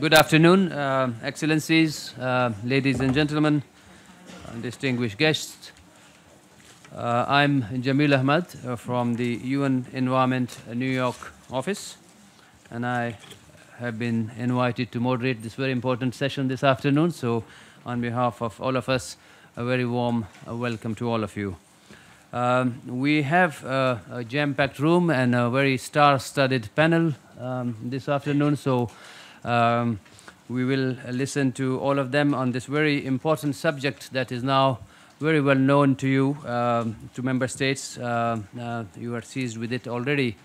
Good afternoon, uh, Excellencies, uh, ladies and gentlemen, uh, distinguished guests. Uh, I'm Jamil Ahmad uh, from the UN Environment uh, New York office, and I have been invited to moderate this very important session this afternoon. So, on behalf of all of us, a very warm welcome to all of you. Um, we have a jam packed room and a very star studded panel um, this afternoon, so um, we will listen to all of them on this very important subject that is now very well known to you, um, to member states. Uh, uh, you are seized with it already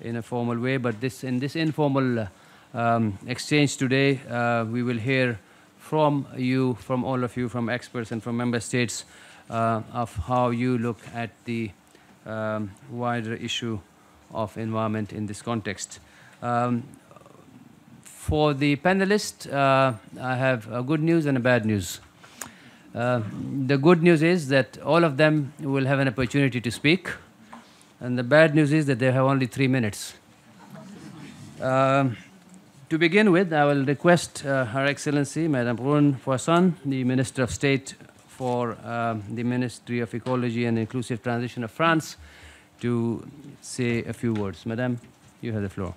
in a formal way, but this in this informal uh, um, exchange today, uh, we will hear from you, from all of you, from experts and from member states, uh, of how you look at the um, wider issue of environment in this context. For the panelists, uh, I have a good news and a bad news. Uh, the good news is that all of them will have an opportunity to speak, and the bad news is that they have only three minutes. Um, to begin with, I will request uh, Her Excellency, Madame Brune Poirson, the Minister of State for um, the Ministry of Ecology and Inclusive Transition of France, to say a few words. Madame, you have the floor.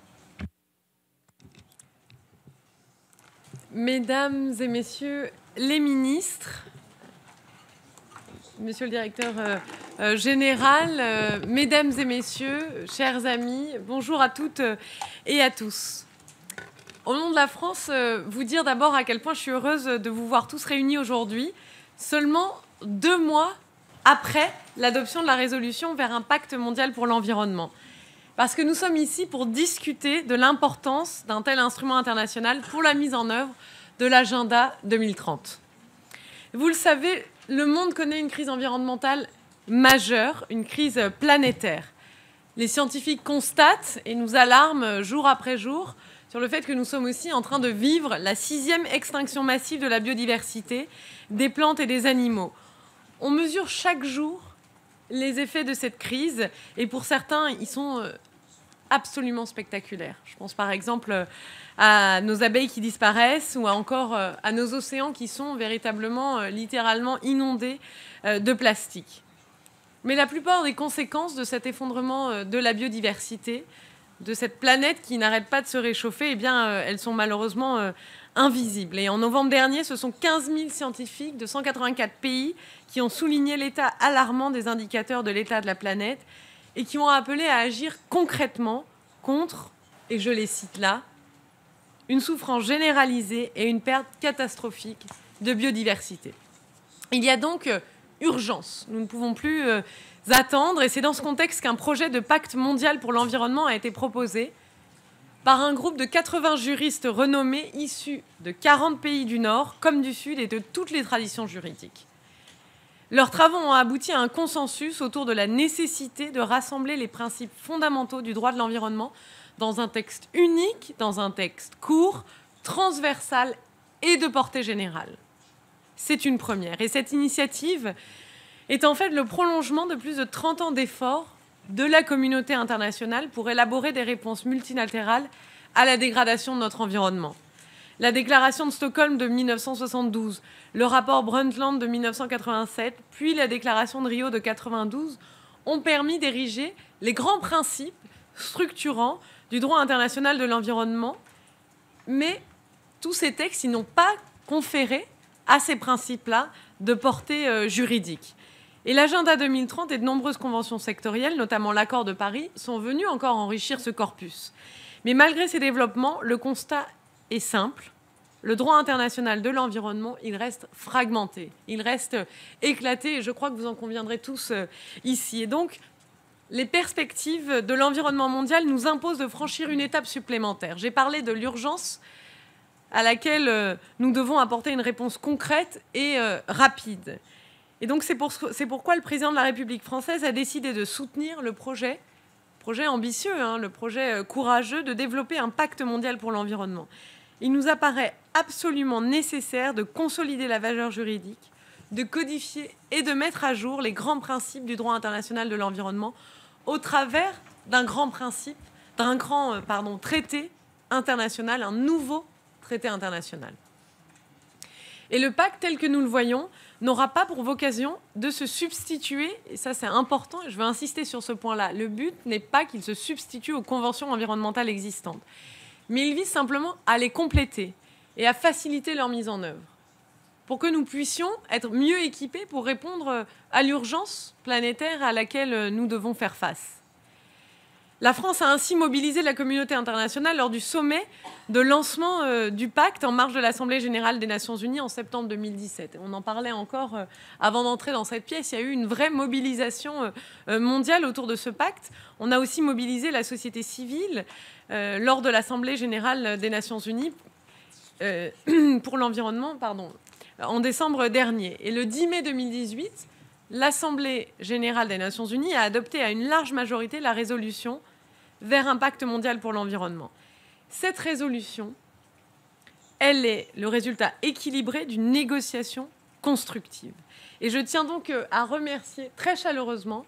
Mesdames et messieurs les ministres, monsieur le directeur euh, euh, général, euh, mesdames et messieurs, chers amis, bonjour à toutes et à tous. Au nom de la France, vous dire d'abord à quel point je suis heureuse de vous voir tous réunis aujourd'hui, seulement deux mois après l'adoption de la résolution vers un pacte mondial pour l'environnement. Parce que nous sommes ici pour discuter de l'importance d'un tel instrument international pour la mise en œuvre de l'agenda 2030. Vous le savez, le monde connaît une crise environnementale majeure, une crise planétaire. Les scientifiques constatent et nous alarment jour après jour sur le fait que nous sommes aussi en train de vivre la sixième extinction massive de la biodiversité, des plantes et des animaux. On mesure chaque jour les effets de cette crise et pour certains, ils sont euh, absolument spectaculaires. Je pense par exemple euh, à nos abeilles qui disparaissent ou encore euh, à nos océans qui sont véritablement, euh, littéralement inondés de plastique. Mais la plupart des conséquences de cet effondrement de la biodiversité, de cette planète qui n'arrête pas de se réchauffer, eh bien, elles sont malheureusement invisibles. Et en novembre dernier, ce sont 15 000 scientifiques de 184 pays qui ont souligné l'état alarmant des indicateurs de l'état de la planète et qui ont appelé à agir concrètement contre, et je les cite là, une souffrance généralisée et une perte catastrophique de biodiversité. Il y a donc euh, urgence. Nous ne pouvons plus euh, attendre et c'est dans ce contexte qu'un projet de pacte mondial pour l'environnement a été proposé par un groupe de 80 juristes renommés issus de 40 pays du Nord comme du Sud et de toutes les traditions juridiques. Leurs travaux ont abouti à un consensus autour de la nécessité de rassembler les principes fondamentaux du droit de l'environnement dans un texte unique, dans un texte court, transversal et de portée générale. C'est une première. Et cette initiative est en fait le prolongement de plus de 30 ans d'efforts de la communauté internationale pour élaborer des réponses multilatérales à la dégradation de notre environnement. La déclaration de Stockholm de 1972, le rapport Brundtland de 1987, puis la déclaration de Rio de 92 ont permis d'ériger les grands principes structurants du droit international de l'environnement, mais tous ces textes n'ont pas conféré à ces principes-là de portée euh, juridique. Et l'agenda 2030 et de nombreuses conventions sectorielles, notamment l'accord de Paris, sont venus encore enrichir ce corpus. Mais malgré ces développements, le constat est simple. Le droit international de l'environnement, il reste fragmenté, il reste éclaté, et je crois que vous en conviendrez tous euh, ici. Et donc, les perspectives de l'environnement mondial nous imposent de franchir une étape supplémentaire. J'ai parlé de l'urgence à laquelle euh, nous devons apporter une réponse concrète et euh, rapide. Et donc c'est pour, pourquoi le président de la République française a décidé de soutenir le projet, projet ambitieux, hein, le projet euh, courageux de développer un pacte mondial pour l'environnement. Il nous apparaît absolument nécessaire de consolider la valeur juridique, de codifier et de mettre à jour les grands principes du droit international de l'environnement au travers d'un grand principe, d'un grand pardon, traité international, un nouveau traité international. Et le pacte tel que nous le voyons n'aura pas pour vocation de se substituer, et ça c'est important, je veux insister sur ce point-là, le but n'est pas qu'il se substitue aux conventions environnementales existantes, mais il vise simplement à les compléter et à faciliter leur mise en œuvre, pour que nous puissions être mieux équipés pour répondre à l'urgence planétaire à laquelle nous devons faire face. La France a ainsi mobilisé la communauté internationale lors du sommet de lancement euh, du pacte en marge de l'Assemblée générale des Nations unies en septembre 2017. On en parlait encore euh, avant d'entrer dans cette pièce. Il y a eu une vraie mobilisation euh, mondiale autour de ce pacte. On a aussi mobilisé la société civile lors de l'Assemblée générale des Nations unies pour l'environnement en décembre dernier. Et le 10 mai 2018, l'Assemblée générale des Nations unies a adopté à une large majorité la résolution vers un pacte mondial pour l'environnement. Cette résolution, elle est le résultat équilibré d'une négociation constructive. Et je tiens donc euh, à remercier très chaleureusement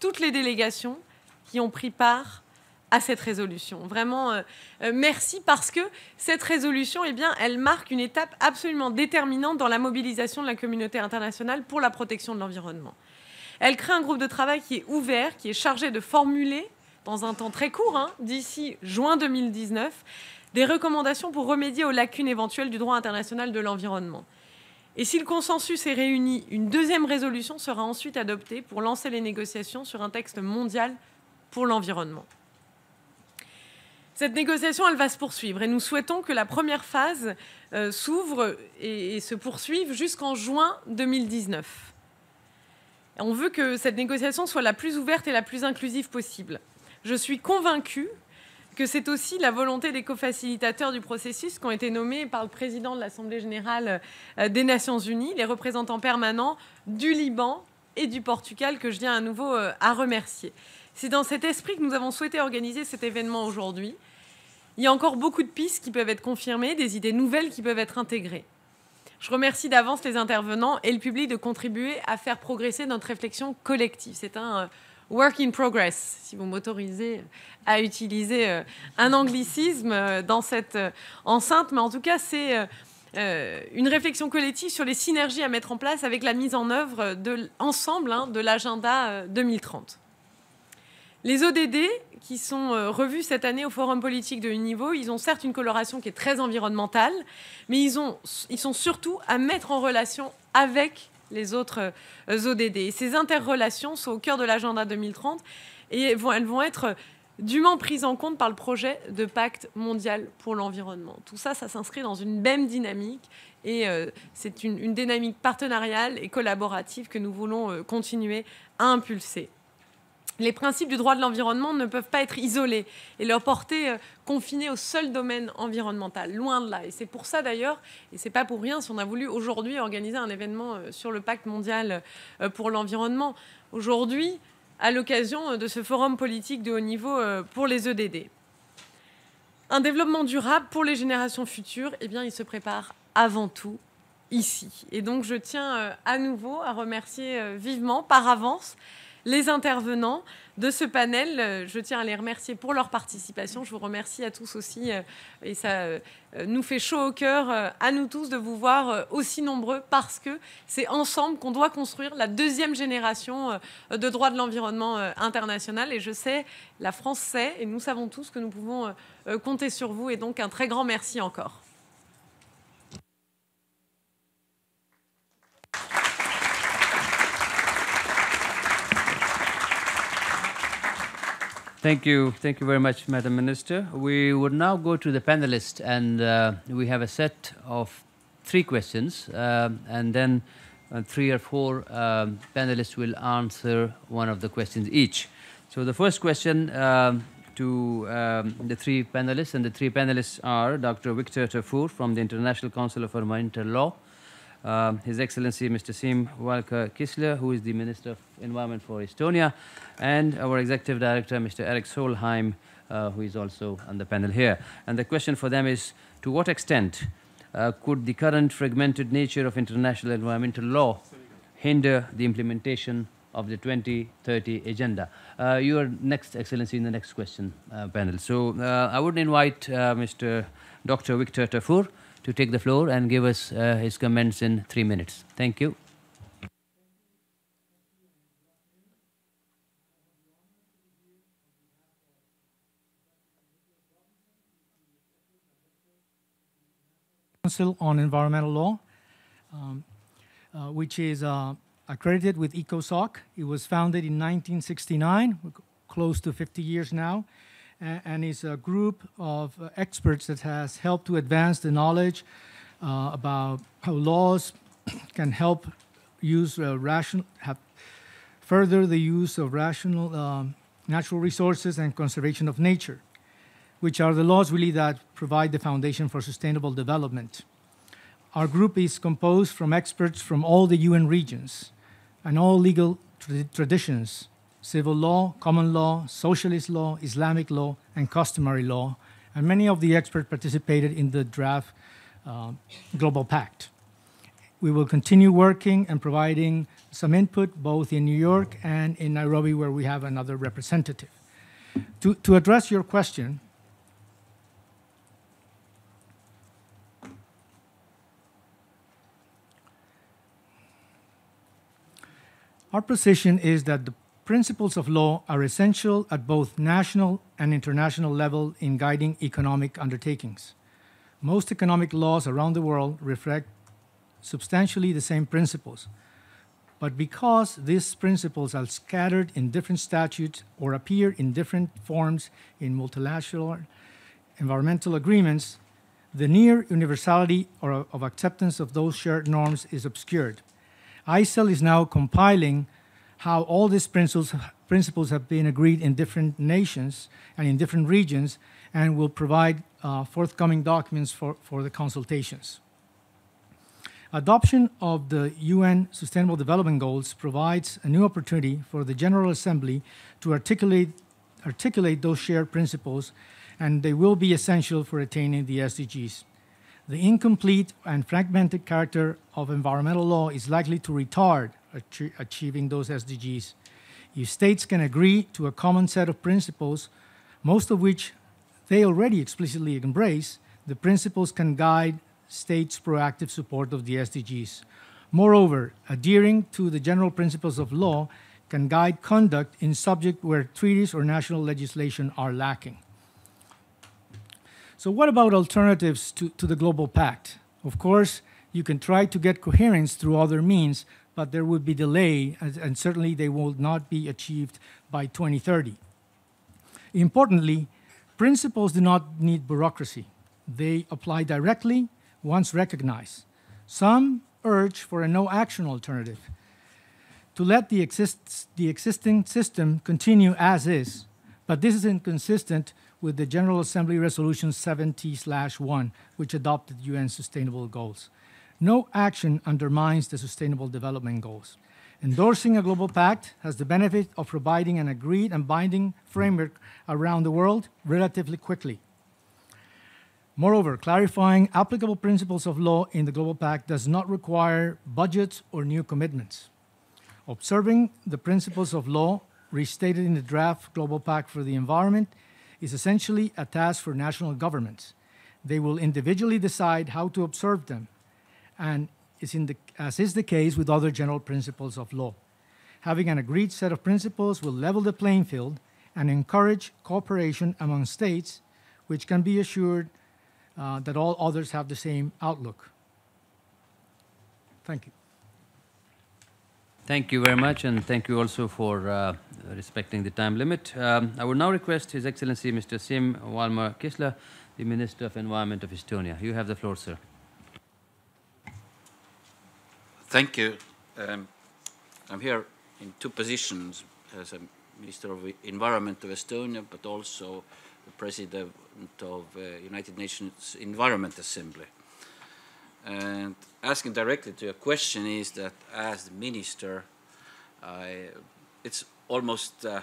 toutes les délégations qui ont pris part à cette résolution. Vraiment, euh, euh, merci parce que cette résolution, eh bien, elle marque une étape absolument déterminante dans la mobilisation de la communauté internationale pour la protection de l'environnement. Elle crée un groupe de travail qui est ouvert, qui est chargé de formuler, dans un temps très court, hein, d'ici juin 2019, des recommandations pour remédier aux lacunes éventuelles du droit international de l'environnement. Et si le consensus est réuni, une deuxième résolution sera ensuite adoptée pour lancer les négociations sur un texte mondial pour l'environnement. Cette négociation, elle va se poursuivre et nous souhaitons que la première phase euh, s'ouvre et, se poursuive jusqu'en juin 2019. On veut que cette négociation soit la plus ouverte et la plus inclusive possible. Je suis convaincue que c'est aussi la volonté des co-facilitateurs du processus qui ont été nommés par le président de l'Assemblée générale euh, des Nations unies, les représentants permanents du Liban et du Portugal, que je viens à nouveau euh, à remercier. C'est dans cet esprit que nous avons souhaité organiser cet événement aujourd'hui. Il y a encore beaucoup de pistes qui peuvent être confirmées, des idées nouvelles qui peuvent être intégrées. Je remercie d'avance les intervenants et le public de contribuer à faire progresser notre réflexion collective. C'est un euh, work in progress, si vous m'autorisez à utiliser euh, un anglicisme euh, dans cette enceinte, mais en tout cas, c'est une réflexion collective sur les synergies à mettre en place avec la mise en œuvre de, ensemble hein, de l'agenda 2030. Les ODD, qui sont euh, revus cette année au Forum politique de haut niveau, ils ont certes une coloration qui est très environnementale, mais ils sont surtout à mettre en relation avec les autres euh, ODD. Et ces interrelations sont au cœur de l'agenda 2030 et elles vont être dûment prises en compte par le projet de pacte mondial pour l'environnement. Tout ça, ça s'inscrit dans une même dynamique et euh, c'est une, une, dynamique partenariale et collaborative que nous voulons continuer à impulser les principes du droit de l'environnement ne peuvent pas être isolés et leur portée euh, confinée au seul domaine environnemental, loin de là. Et c'est pour ça d'ailleurs, et c'est pas pour rien si on a voulu aujourd'hui organiser un événement euh, sur le pacte mondial euh, pour l'environnement. Aujourd'hui, à l'occasion de ce forum politique de haut niveau pour les EDD. Un développement durable pour les générations futures, eh bien, il se prépare avant tout ici. Et donc, je tiens à nouveau à remercier vivement, par avance, les intervenants de ce panel. Euh, je tiens à les remercier pour leur participation. Je vous remercie à tous aussi. Euh, et ça euh, nous fait chaud au cœur, à nous tous, de vous voir aussi nombreux parce que c'est ensemble qu'on doit construire la deuxième génération de droit de l'environnement international. Et je sais, la France sait, et nous savons tous que nous pouvons compter sur vous. Et donc, un très grand merci encore. Thank you. Thank you very much, Madam Minister. We would now go to the panelists, and uh, we have a set of three questions, uh, and then uh, three or four um, panelists will answer one of the questions each. So the first question um, to um, the three panelists, and the three panelists are Dr. Victor Tafur from the International Council of Environmental Law, um, His Excellency Mr. Siim Valmar Kiisler, who is the Minister of Environment for Estonia, and our Executive Director, Mr. Erik Solheim, uh, who is also on the panel here. And the question for them is, to what extent uh, could the current fragmented nature of international environmental law hinder the implementation of the 2030 agenda. Uh, you are next, Excellency, in the next question uh, panel. So uh, I would invite uh, Mr. Dr. Victor Tafur to take the floor and give us uh, his comments in three minutes. Thank you. Council on Environmental Law, um, uh, which is uh, accredited with ECOSOC. It was founded in 1969, close to 50 years now, and, is a group of experts that has helped to advance the knowledge uh, about how laws can help use uh, rational, further the use of rational um, natural resources and conservation of nature which are the laws really that provide the foundation for sustainable development. Our group is composed from experts from all the UN regions and all legal tra- traditions civil law, common law, socialist law, Islamic law, and customary law. And many of the experts participated in the draft uh, Global Pact. We will continue working and providing some input both in New York and in Nairobi, where we have another representative. To, to address your question, Our position is that the principles of law are essential at both national and international level in guiding economic undertakings. Most economic laws around the world reflect substantially the same principles. But because these principles are scattered in different statutes or appear in different forms in multilateral environmental agreements, the near universality or of acceptance of those shared norms is obscured. ICEL is now compiling how all these principles, principles have been agreed in different nations and in different regions and will provide uh, forthcoming documents for, for the consultations. Adoption of the UN Sustainable Development Goals provides a new opportunity for the General Assembly to articulate, articulate those shared principles, and they will be essential for attaining the SDGs. The incomplete and fragmented character of environmental law is likely to retard ach- achieving those SDGs. If states can agree to a common set of principles, most of which they already explicitly embrace, the principles can guide states' proactive support of the SDGs. Moreover, adhering to the general principles of law can guide conduct in subject where treaties or national legislation are lacking. So, what about alternatives to, to the Global Pact? Of course, you can try to get coherence through other means, but there would be delay, and, certainly they will not be achieved by 2030. Importantly, principles do not need bureaucracy. They apply directly once recognized. Some urge for a no action alternative to let the, exist, the existing system continue as is, but this is inconsistent with the General Assembly Resolution 70/1, which adopted UN Sustainable Goals. No action undermines the Sustainable Development Goals. Endorsing a global pact has the benefit of providing an agreed and binding framework around the world relatively quickly. Moreover, clarifying applicable principles of law in the Global Pact does not require budgets or new commitments. Observing the principles of law restated in the draft Global Pact for the Environment is essentially a task for national governments. They will individually decide how to observe them, and is the, as is the case with other general principles of law. Having an agreed set of principles will level the playing field and encourage cooperation among states, which can be assured uh, that all others have the same outlook. Thank you. Thank you very much, and thank you also for uh, respecting the time limit. Um, I would now request His Excellency Mr. Siim Valmar Kiisler, the Minister of Environment of Estonia. You have the floor, sir. Thank you. Um, I'm here in two positions as a Minister of Environment of Estonia, but also the President of uh, United Nations Environment Assembly. And asking directly to your question is that as the minister, I, it's almost uh,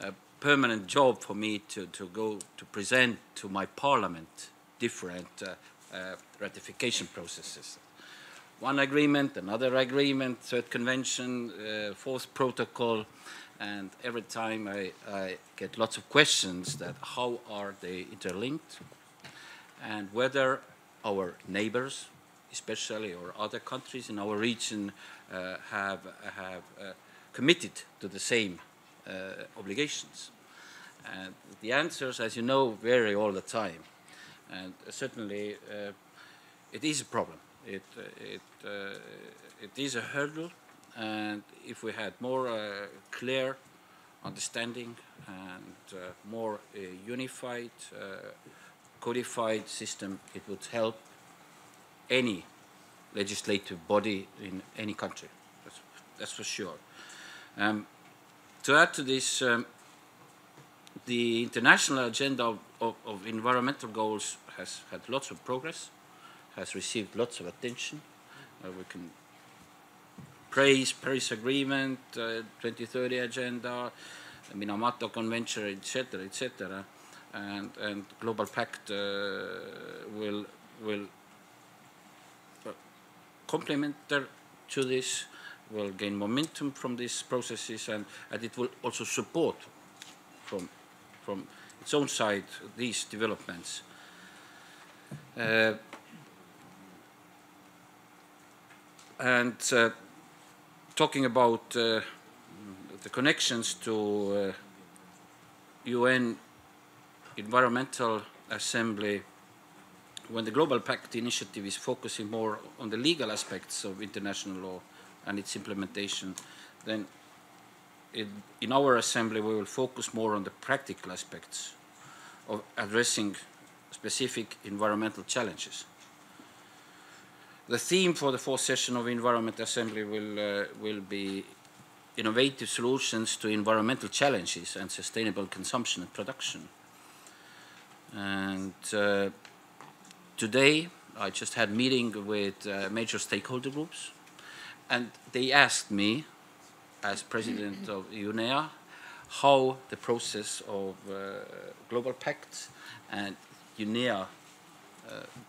a permanent job for me to, to go to present to my parliament different uh, uh, ratification processes one agreement, another agreement, third convention, uh, fourth protocol, and every time I, I, get lots of questions that how are they interlinked, and whether our neighbors, especially or other countries in our region, uh, have have uh, committed to the same uh, obligations. And the answers, as you know, vary all the time, and certainly uh, it is a problem it, uh, it, uh, it is a hurdle, and if we had more uh, clear understanding and more unified, codified system, it would help any legislative body in any country. That's, that's for sure. Um, to add to this, um, the international agenda of, of, of, environmental goals has had lots of progress has received lots of attention. Uh, we can praise Paris Agreement, uh, 2030 Agenda, Minamato Convention, etc., etc., and and Global Pact uh, will will uh, complement to this, will gain momentum from these processes, and, and it will also support from from its own side these developments. Uh, And uh, talking about uh, the connections to UN uh, Environmental Assembly, when the Global Pact initiative is focusing more on the legal aspects of international law and its implementation, then it, in our assembly we will focus more on the practical aspects of addressing specific environmental challenges. The theme for the fourth session of Environment Assembly will, uh, will be innovative solutions to environmental challenges and sustainable consumption and production. And uh, today I just had meeting with uh, major stakeholder groups and they asked me as president of UNEA how the process of uh, Global Pact and UNEA, uh,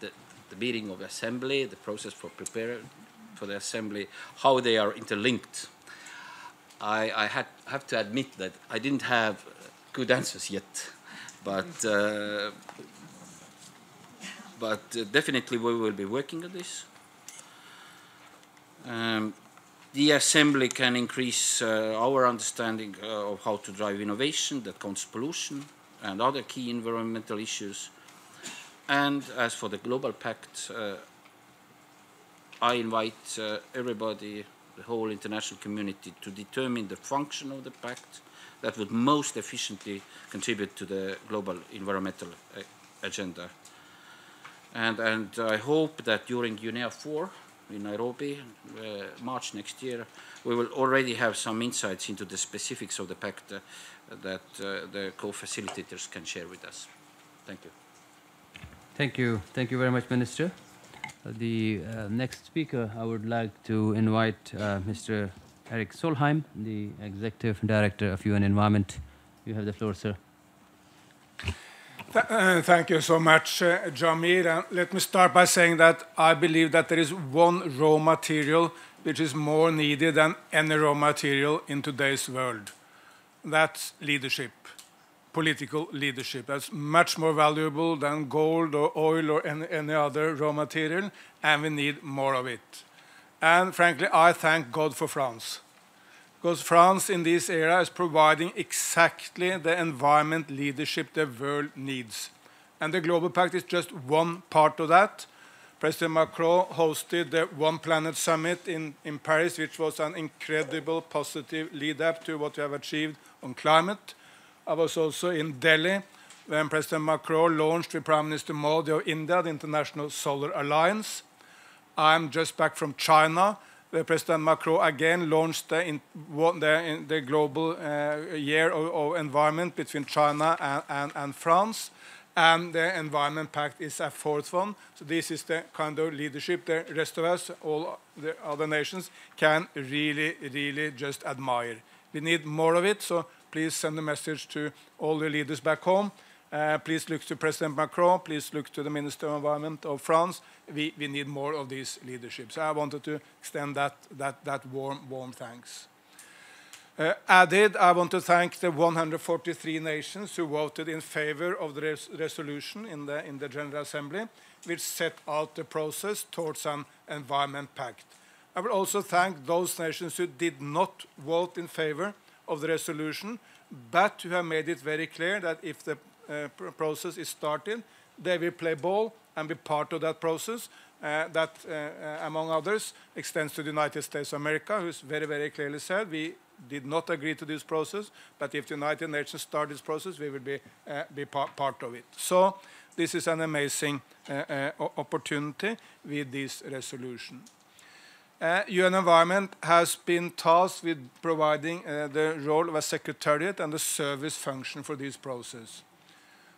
the, the meeting of the assembly, the process for preparing for the assembly, how they are interlinked. I, I had, have to admit that I didn't have good answers yet, but uh, but uh, definitely we will be working on this. Um, the assembly can increase uh, our understanding uh, of how to drive innovation that counts pollution and other key environmental issues and as for the Global Pact, uh, I invite uh, everybody, the whole international community, to determine the function of the pact that would most efficiently contribute to the global environmental uh, agenda. And, and I hope that during UNEA 4 in Nairobi, uh, March next year, we will already have some insights into the specifics of the pact uh, that uh, the co-facilitators can share with us. Thank you. Thank you. Thank you very much, Minister. Uh, the uh, next speaker, I would like to invite uh, Mr. Erik Solheim, the Executive Director of UN Environment. You have the floor, sir. Th uh, thank you so much, uh, Jamir. And let me start by saying that I believe that there is one raw material which is more needed than any raw material in today's world. That's leadership political leadership. That's much more valuable than gold or oil or any, any, other raw material, and we need more of it. And frankly, I thank God for France. Because France in this era is providing exactly the environment leadership the world needs. And the Global Pact is just one part of that. President Macron hosted the One Planet Summit in, in Paris, which was an incredible positive lead up to what we have achieved on climate. I was also in Delhi when President Macron launched with Prime Minister Modi of India the International Solar Alliance. I'm just back from China, where President Macron again launched the, in, the, in the global uh, year of, of, environment between China and, and, and, France. And the Environment Pact is a fourth one. So this is the kind of leadership the rest of us, all the other nations, can really, really just admire. We need more of it. So please send a message to all the leaders back home. Uh, please look to President Macron. Please look to the Minister of Environment of France. We, we need more of this leadership. So I wanted to extend that, that, that warm, warm thanks. Uh, added, I want to thank the 143 nations who voted in favor of the res resolution in the, in the General Assembly, which set out the process towards an environment pact. I will also thank those nations who did not vote in favor of the resolution, but who have made it very clear that if the uh, process is started, they will play ball and be part of that process. Uh, that, uh, among others, extends to the United States of America, who's very, very clearly said we did not agree to this process, but if the United Nations start this process, we will be, uh, be par part of it. So this is an amazing uh, uh, opportunity with this resolution. UN Environment has been tasked with providing the role of a secretariat and a service function for this process.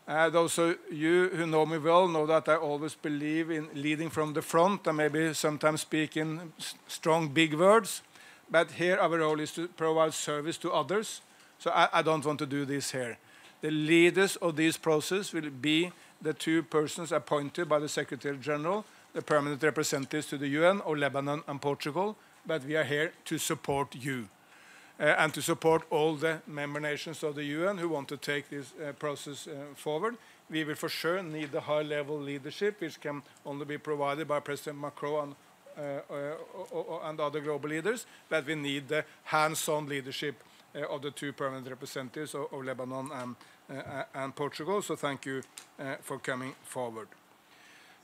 Uh, those of you who know me well know that I always believe in leading from the front and maybe sometimes speak in strong, big words. But here our role is to provide service to others. So I, I don't want to do this here. The leaders of this process will be the two persons appointed by the Secretary General, the permanent representatives to the UN of Lebanon and Portugal, but we are here to support you uh, and to support all the member nations of the UN who want to take this uh, process uh, forward. We will for sure need the high-level leadership, which can only be provided by President Macron and uh, uh, and other global leaders, but we need the hands-on leadership uh, of the two permanent representatives of, of Lebanon and, and, Portugal. So thank you for coming forward.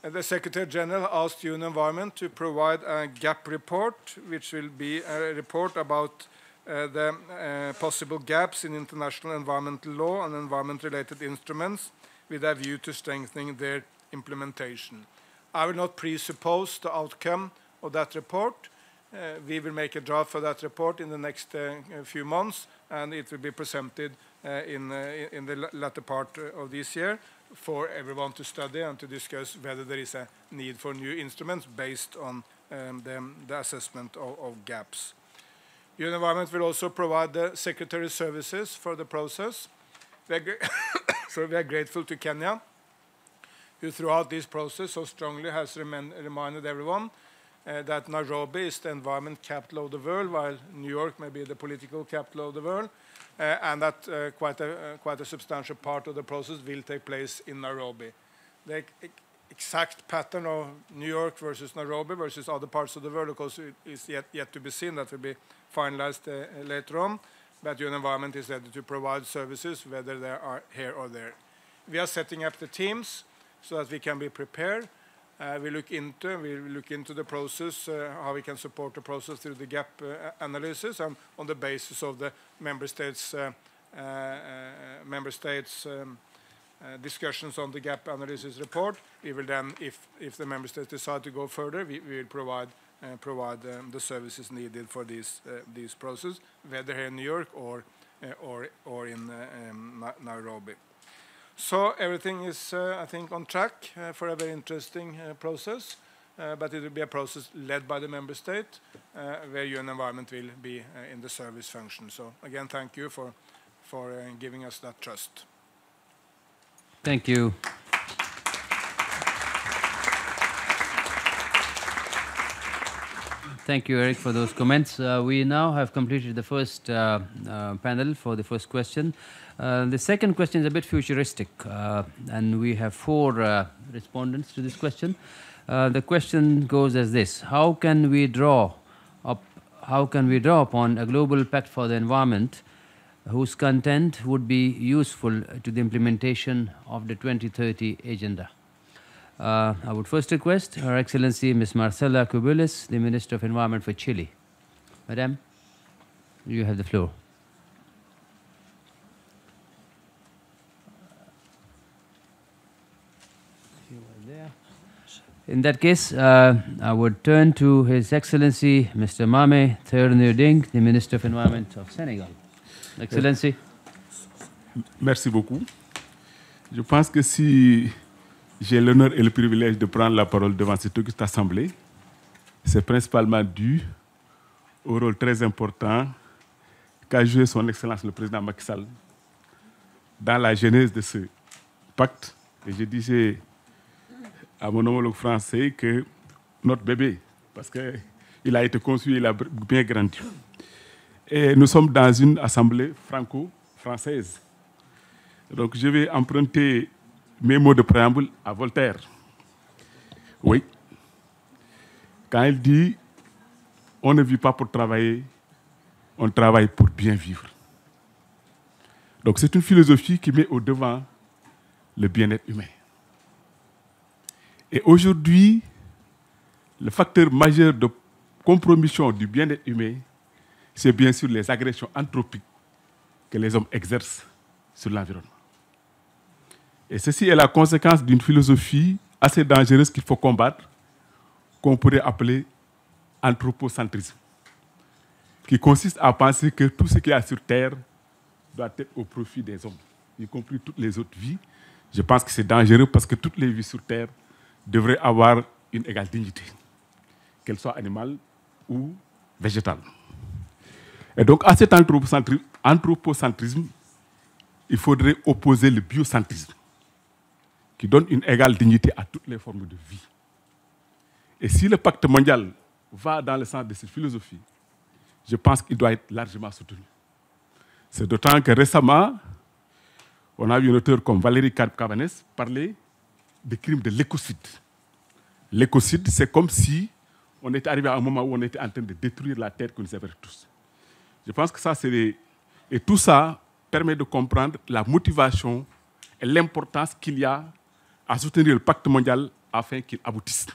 The Secretary General asked UN Environment to provide a gap report, which will be a report about uh, the uh, possible gaps in international environmental law and environment-related instruments with a view to strengthening their implementation. I will not presuppose the outcome of that report. Uh, we will make a draft for that report in the next uh, few months, and it will be presented uh, in, uh, in the latter part of this year for everyone to study and to discuss whether there is a need for new instruments based on um, the, the, assessment of, of gaps. UN Environment will also provide the Secretary Services for the process. We are, so we are grateful to Kenya who throughout this process so strongly has reminded everyone uh, that Nairobi is the environment capital of the world, while New York may be the political capital of the world, and that uh, quite, a, uh, quite a substantial part of the process will take place in Nairobi. The exact pattern of New York versus Nairobi versus other parts of the world, of course, is yet, yet to be seen. That will be finalized uh, later on. But UN Environment is ready to provide services, whether they are here or there. We are setting up the teams so that we can be prepared. Uh, we look into we look into the process, uh, how we can support the process through the gap uh, analysis, and on the basis of the member states uh, uh, uh, member states um, discussions on the gap analysis report. We will then, if if the member states decide to go further, we, we will provide provide um, the services needed for this this process, whether here in New York or or or in um, Nairobi. So everything is, uh, I think, on track uh, for a very interesting uh, process, but it will be a process led by the member state, where UN Environment will be in the service function. So again, thank you for, for giving us that trust. Thank you. Thank you, Erik, for those comments. we now have completed the first panel for the first question. Uh, the second question is a bit futuristic, uh, and we have four uh, respondents to this question. Uh, the question goes as this: How can we draw up? How can we draw upon a global pact for the environment, whose content would be useful to the implementation of the 2030 agenda? Uh, I would first request Her Excellency Ms. Marcela Cubillos, the Minister of Environment for Chile. Madam, you have the floor. In that case, uh, I would turn to His Excellency Mr. Mame Thierno Dieng, the Minister of Environment of Senegal. Excellency. Merci beaucoup. Je pense que si j'ai l'honneur et le privilège de prendre la parole devant cette auguste assemblée, c'est principalement dû au rôle très important qu'a joué son Excellence le Président Macky Sall dans la genèse de ce pacte. Et je disais à mon homologue français que notre bébé, parce qu'il a été conçu, il a bien grandi. Et nous sommes dans une assemblée franco-française. Donc je vais emprunter mes mots de préambule à Voltaire. Oui. Quand il dit on ne vit pas pour travailler, on travaille pour bien vivre. Donc c'est une philosophie qui met au devant le bien-être humain. Et aujourd'hui, le facteur majeur de compromission du bien-être humain, c'est bien sûr les agressions anthropiques que les hommes exercent sur l'environnement. Et ceci est la conséquence d'une philosophie assez dangereuse qu'il faut combattre, qu'on pourrait appeler anthropocentrisme, qui consiste à penser que tout ce qu'il y a sur Terre doit être au profit des hommes, y compris toutes les autres vies. Je pense que c'est dangereux parce que toutes les vies sur Terre devraient avoir une égale dignité, qu'elles soient animales ou végétales. Et donc à cet anthropocentrisme, il faudrait opposer le biocentrisme, qui donne une égale dignité à toutes les formes de vie. Et si le pacte mondial va dans le sens de cette philosophie, je pense qu'il doit être largement soutenu. C'est d'autant que récemment, on a vu un auteur comme Valérie Cabanès parler des crimes de l'écocide. L'écocide, c'est comme si on était arrivé à un moment où on était en train de détruire la terre que nous avons tous. Je pense que ça, c'est Et tout ça permet de comprendre la motivation et l'importance qu'il y a à soutenir le pacte mondial afin qu'il aboutisse.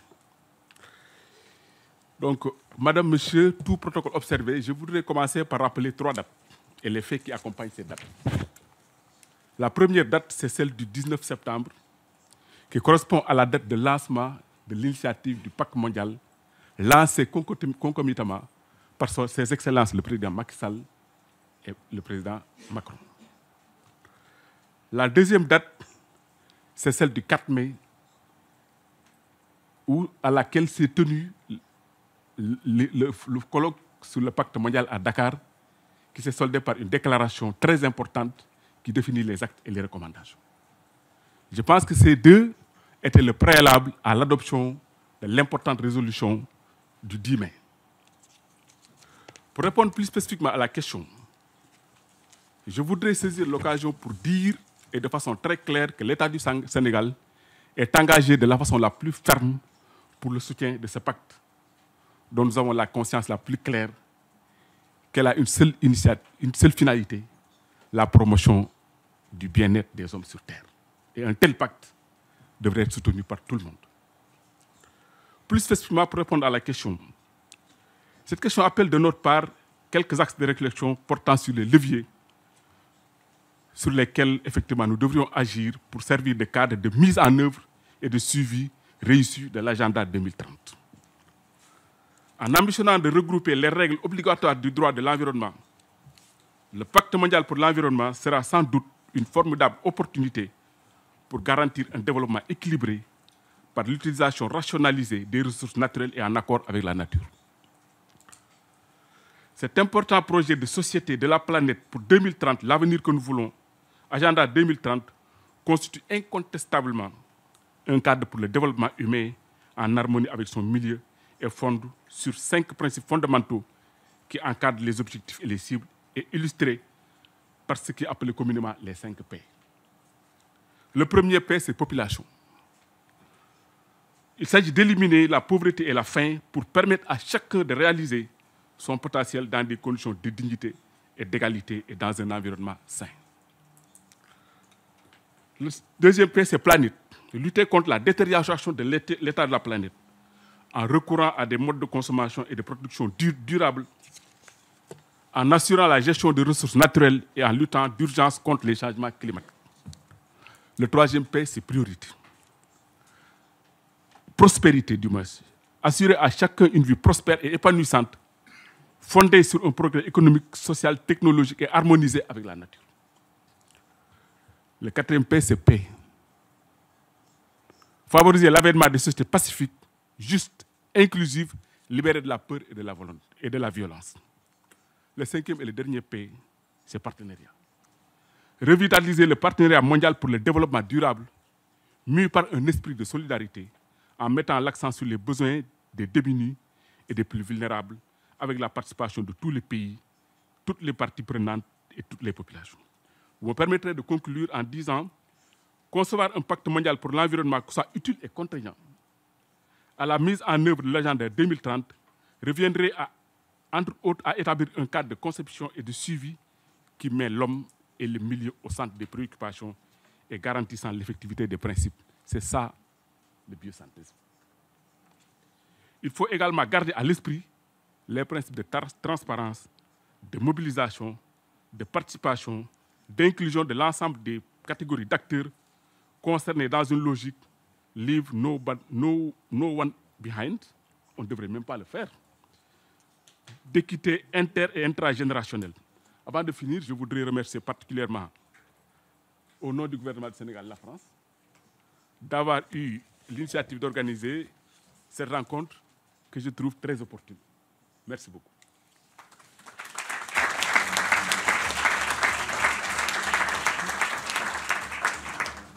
Donc, Madame, Monsieur, tout protocole observé, je voudrais commencer par rappeler trois dates et les faits qui accompagnent ces dates. La première date, c'est celle du 19 septembre, qui correspond à la date de lancement de l'initiative du pacte mondial, lancée concomitamment par ses excellences le président Macky Sall et le président Macron. La deuxième date, c'est celle du 4 mai, où, à laquelle s'est tenu le, le, colloque sur le pacte mondial à Dakar, qui s'est soldé par une déclaration très importante qui définit les actes et les recommandations. Je pense que ces deux étaient le préalable à l'adoption de l'importante résolution du 10 mai. Pour répondre plus spécifiquement à la question, je voudrais saisir l'occasion pour dire et de façon très claire que l'État du Sénégal est engagé de la façon la plus ferme pour le soutien de ce pacte dont nous avons la conscience la plus claire qu'elle a une seule, finalité, la promotion du bien-être des hommes sur Terre. Et un tel pacte devrait être soutenu par tout le monde. Plus spécifiquement, pour répondre à la question, cette question appelle de notre part quelques axes de réflexion portant sur les leviers sur lesquels, effectivement, nous devrions agir pour servir de cadre de mise en œuvre et de suivi réussi de l'agenda 2030 en ambitionnant de regrouper les règles obligatoires du droit de l'environnement, le pacte mondial pour l'environnement sera sans doute une formidable opportunité pour garantir un développement équilibré par l'utilisation rationalisée des ressources naturelles et en accord avec la nature. Cet important projet de société de la planète pour 2030, l'avenir que nous voulons, Agenda 2030, constitue incontestablement un cadre pour le développement humain en harmonie avec son milieu et fonde sur cinq principes fondamentaux qui encadrent les objectifs et les cibles et illustrés par ce qui est appelé communément les cinq P. Le premier P, c'est population. Il s'agit d'éliminer la pauvreté et la faim pour permettre à chacun de réaliser son potentiel dans des conditions de dignité et d'égalité et dans un environnement sain. Le deuxième P, c'est planète. Lutter contre la détérioration de l'état de la planète en recourant à des modes de consommation et de production durables, en assurant la gestion des ressources naturelles et en luttant d'urgence contre les changements climatiques. Le troisième P, c'est priorité. Prospérité, du moins. Assurer à chacun une vie prospère et épanouissante, fondée sur un progrès économique, social, technologique et harmonisé avec la nature. Le quatrième P, c'est paix. Favoriser l'avènement des sociétés pacifiques juste, inclusive, libérée de la peur et de la, et de la violence. Le cinquième et le dernier P, c'est partenariat. revitaliser le partenariat mondial pour le développement durable, mu par un esprit de solidarité, en mettant l'accent sur les besoins des démunis et des plus vulnérables, avec la participation de tous les pays, toutes les parties prenantes et toutes les populations. Vous me permettrez de conclure en disant concevoir un pacte mondial pour l'environnement qui soit utile et contraignant à la mise en œuvre de l'agenda 2030 reviendrait à, entre autres à établir un cadre de conception et de suivi qui met l'homme et le milieu au centre des préoccupations et garantissant l'effectivité des principes. C'est ça le biosynthèse. Il faut également garder à l'esprit les principes de transparence, de mobilisation, de participation, d'inclusion de l'ensemble des catégories d'acteurs concernés dans une logique leave no, no, no one behind, on ne devrait même pas le faire, d'équité inter- et intragénérationnelle. Avant de finir, je voudrais remercier particulièrement, au nom du gouvernement du Sénégal, la France, d'avoir eu l'initiative d'organiser cette rencontre que je trouve très opportune. Merci beaucoup.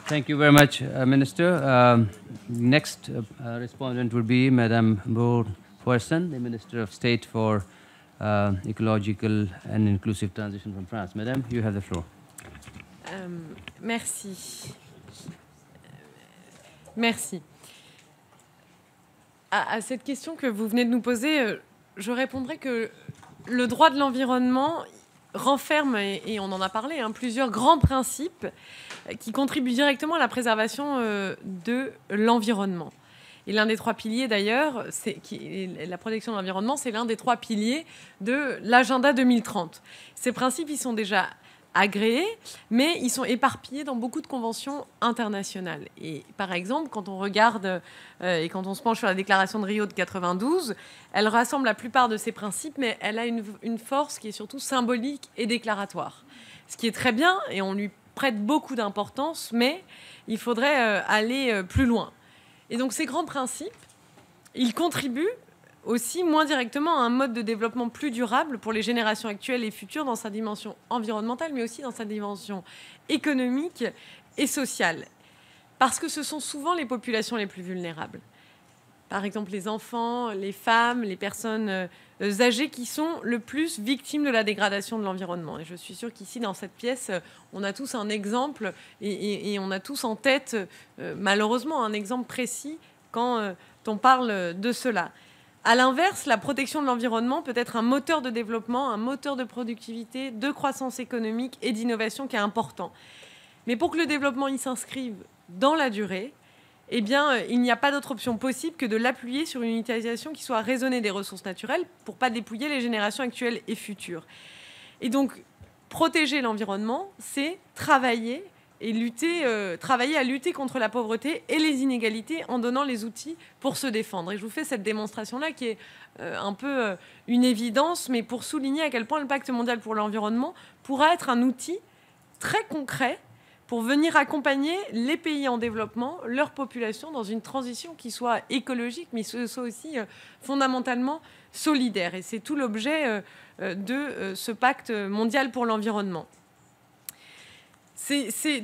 Thank you very much, uh, Minister. Um, next uh, uh, respondent will be Madame Bourg Poisson, the Minister of State for uh, Ecological and Inclusive Transition from France. Madame, you have the floor. Euh, merci. Merci. À, cette question que vous venez de nous poser, euh, je répondrai que le droit de l'environnement renferme, et, on en a parlé, hein, plusieurs grands principes euh, qui contribuent directement à la préservation euh, de l'environnement. Et l'un des trois piliers, d'ailleurs, c'est la protection de l'environnement, c'est l'un des trois piliers de l'agenda 2030. Ces principes, ils sont déjà agréés, mais ils sont éparpillés dans beaucoup de conventions internationales. Et par exemple, quand on regarde euh, et quand on se penche sur la déclaration de Rio de 92, elle rassemble la plupart de ces principes, mais elle a une, une force qui est surtout symbolique et déclaratoire. Ce qui est très bien, et on lui prête beaucoup d'importance, mais il faudrait euh, aller euh, plus loin. Et donc ces grands principes, ils contribuent aussi moins directement à un mode de développement plus durable pour les générations actuelles et futures dans sa dimension environnementale, mais aussi dans sa dimension économique et sociale. Parce que ce sont souvent les populations les plus vulnérables. Par exemple, les enfants, les femmes, les personnes euh, âgées qui sont le plus victimes de la dégradation de l'environnement. Et je suis sûre qu'ici, dans cette pièce, on a tous un exemple et on a tous en tête, euh, malheureusement, un exemple précis quand euh, on parle de cela. À l'inverse, la protection de l'environnement peut être un moteur de développement, un moteur de productivité, de croissance économique et d'innovation qui est important. Mais pour que le développement y s'inscrive dans la durée, eh bien, euh, il n'y a pas d'autre option possible que de l'appuyer sur une utilisation qui soit raisonnée des ressources naturelles pour pas dépouiller les générations actuelles et futures. Et donc, protéger l'environnement, c'est travailler et lutter, euh, travailler à lutter contre la pauvreté et les inégalités en donnant les outils pour se défendre. Et je vous fais cette démonstration-là qui est euh, un peu une évidence, mais pour souligner à quel point le pacte mondial pour l'environnement pourra être un outil très concret pour venir accompagner les pays en développement, leur population, dans une transition qui soit écologique, mais qui soit aussi euh, fondamentalement solidaire. Et c'est tout l'objet euh, euh, de ce pacte mondial pour l'environnement.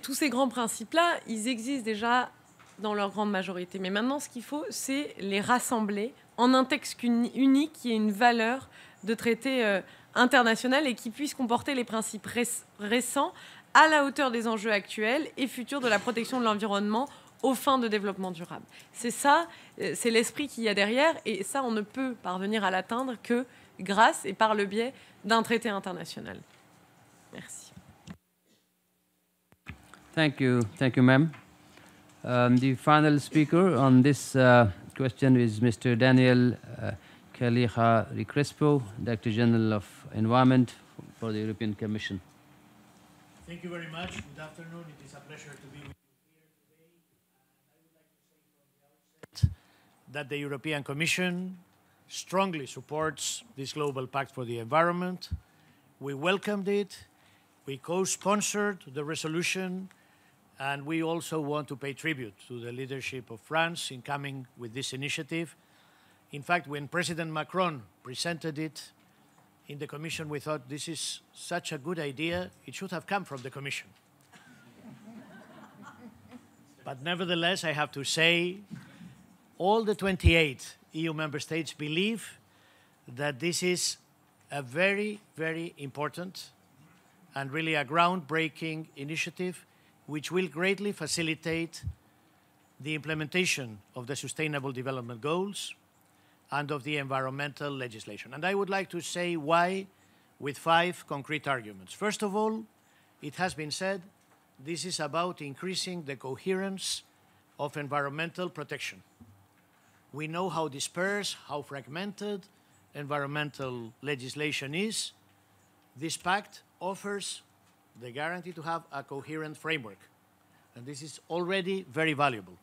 Tous ces grands principes-là, ils existent déjà dans leur grande majorité. Mais maintenant, ce qu'il faut, c'est les rassembler en un texte uni- unique qui ait une valeur de traité international et qui puisse comporter les principes réc- récents à la hauteur des enjeux actuels et futurs de la protection de l'environnement aux fins de développement durable. C'est ça, euh, c'est l'esprit qu'il y a derrière, et ça, on ne peut parvenir à l'atteindre que grâce et par le biais d'un traité international. Merci. Thank you, thank you, ma'am. Um, the final speaker on this uh, question is Mr. Daniel uh, Calija Crespo, Director General of Environment for the European Commission. Thank you very much. Good afternoon. It is a pleasure to be with you here today. And I would like to say from the outset that the European Commission strongly supports this Global Pact for the Environment. We welcomed it. We co-sponsored the resolution. And we also want to pay tribute to the leadership of France in coming with this initiative. In fact, when President Macron presented it in the Commission, we thought this is such a good idea, it should have come from the Commission. but nevertheless, I have to say, all the 28 EU member states believe that this is a very, very important and really a groundbreaking initiative which will greatly facilitate the implementation of the Sustainable Development Goals and of the environmental legislation. And I would like to say why with five concrete arguments. First of all, it has been said this is about increasing the coherence of environmental protection. We know how dispersed, how fragmented environmental legislation is. This pact offers the guarantee to have a coherent framework, and this is already very valuable.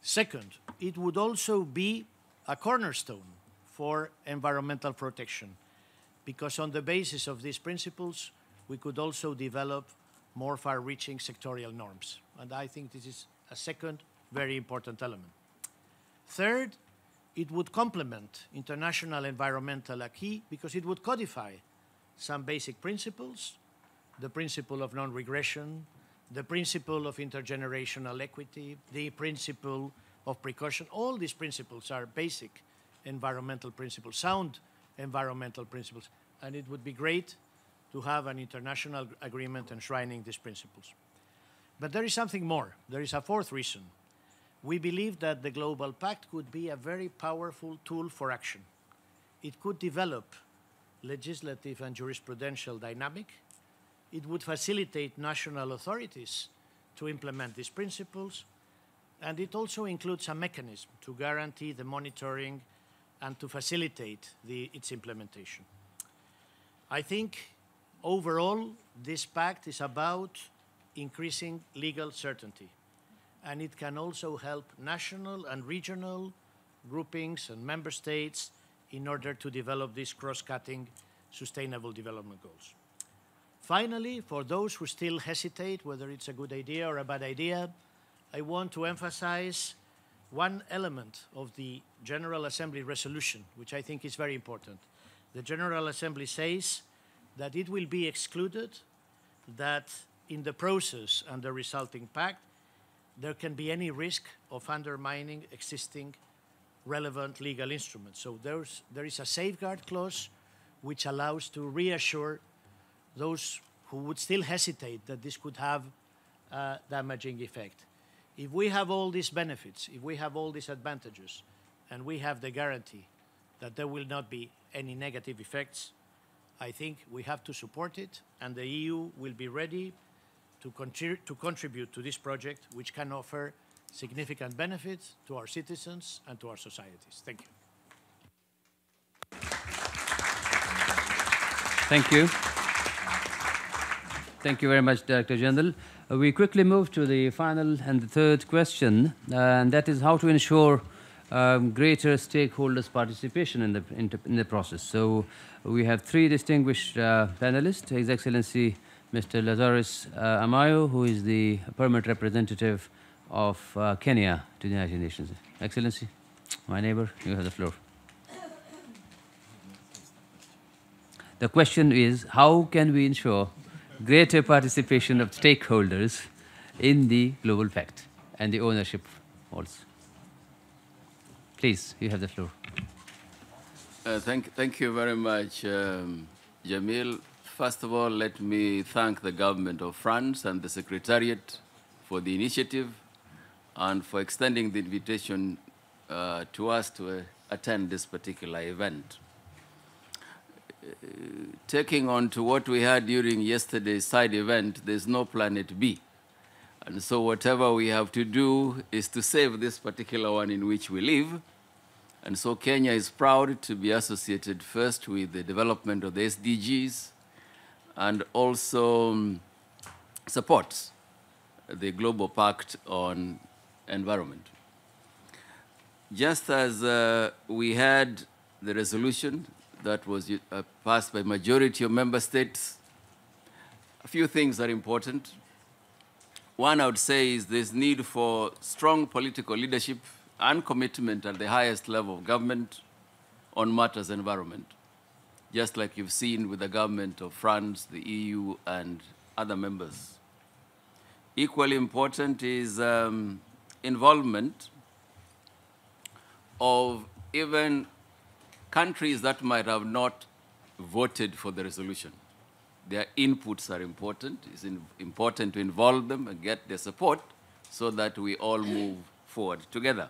Second, it would also be a cornerstone for environmental protection, because on the basis of these principles, we could also develop more far-reaching sectorial norms. And I think this is a second very important element. Third, it would complement international environmental acquis because it would codify some basic principles, the principle of non-regression, the principle of intergenerational equity, the principle of precaution. All these principles are basic environmental principles, sound environmental principles, and it would be great to have an international agreement enshrining these principles. But there is something more. There is a fourth reason. We believe that the Global Pact could be a very powerful tool for action. It could develop legislative and jurisprudential dynamic. It would facilitate national authorities to implement these principles. And it also includes a mechanism to guarantee the monitoring and to facilitate the, its implementation. I think overall, this pact is about increasing legal certainty. And it can also help national and regional groupings and member states in order to develop these cross-cutting sustainable development goals. Finally, for those who still hesitate whether it's a good idea or a bad idea, I want to emphasize one element of the General Assembly resolution, which I think is very important. The General Assembly says that it will be excluded that in the process and the resulting pact, there can be any risk of undermining existing relevant legal instruments. So there's, there is a safeguard clause which allows to reassure those who would still hesitate that this could have a damaging effect. If we have all these benefits, if we have all these advantages, and we have the guarantee that there will not be any negative effects, I think we have to support it, and the EU will be ready to, to contribute to this project, which can offer significant benefits to our citizens and to our societies. Thank you. Thank you. Thank you very much, Director General. Uh, we quickly move to the final and the third question, and that is how to ensure um, greater stakeholders' participation in the, in, in the process. So we have three distinguished uh, panelists, His Excellency Mr. Lazarus uh, Amayo, who is the permanent representative of uh, Kenya to the United Nations. Excellency, my neighbor, you have the floor. The question is, how can we ensure greater participation of stakeholders in the Global Pact and the ownership also? Please, you have the floor. Uh, thank, thank you very much, um, Jamil. First of all, let me thank the government of France and the Secretariat for the initiative and for extending the invitation uh, to us to uh, attend this particular event. Taking on to what we had during yesterday's side event, there's no planet B. And so whatever we have to do is to save this particular one in which we live. And so Kenya is proud to be associated first with the development of the SDGs and also um, supports the Global Pact on Environment. Just as uh, we had the resolution that was uh, passed by majority of member states, a few things are important. One I would say is this need for strong political leadership and commitment at the highest level of government on matters environment just like you've seen with the government of France, the EU, and other members. equally important is um, involvement of even countries that might have not voted for the resolution. Their inputs are important. It's in, important to involve them and get their support so that we all move forward together.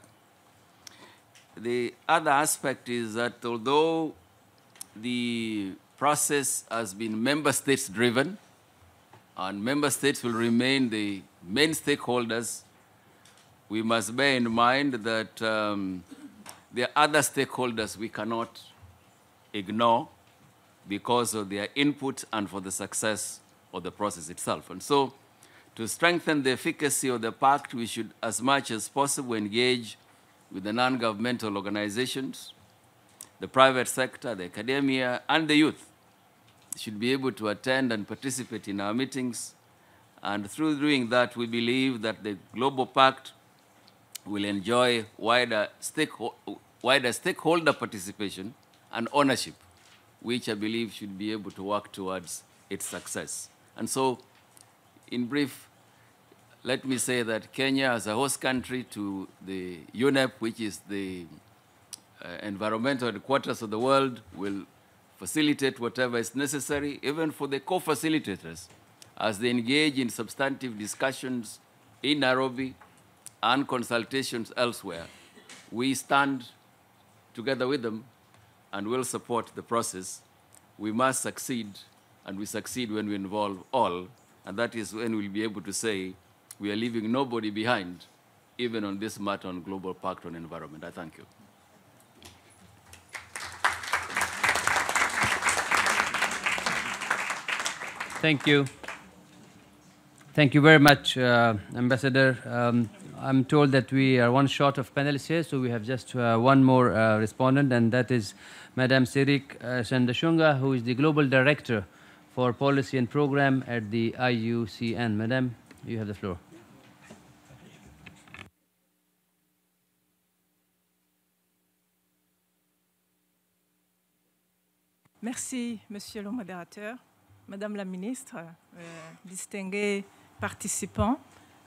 The other aspect is that although the process has been member states driven, and member states will remain the main stakeholders, we must bear in mind that um, there are other stakeholders we cannot ignore because of their input and for the success of the process itself. And so, to strengthen the efficacy of the pact, we should, as much as possible, engage with the non-governmental organizations, the private sector, the academia, and the youth should be able to attend and participate in our meetings. And through doing that, we believe that the Global Pact will enjoy wider, wider stakeholder participation and ownership, which I believe should be able to work towards its success. And so, in brief, let me say that Kenya, as a host country to the UNEP, which is the uh, environmental headquarters of the world, will facilitate whatever is necessary, even for the co-facilitators, as they engage in substantive discussions in Nairobi and consultations elsewhere. We stand together with them and will support the process. We must succeed, and we succeed when we involve all, and that is when we'll be able to say we are leaving nobody behind, even on this matter on Global Pact on Environment. I thank you. Thank you. Thank you very much, uh, Ambassador. Um, I'm told that we are one short of panelists here, so we have just uh, one more uh, respondent, and that is Madame Cyriaque uh, Sendashonga, who is the Global Director for Policy and Program at the IUCN. Madame, you have the floor. Merci, Monsieur le modérateur, Madame la Ministre, euh, distingués participants.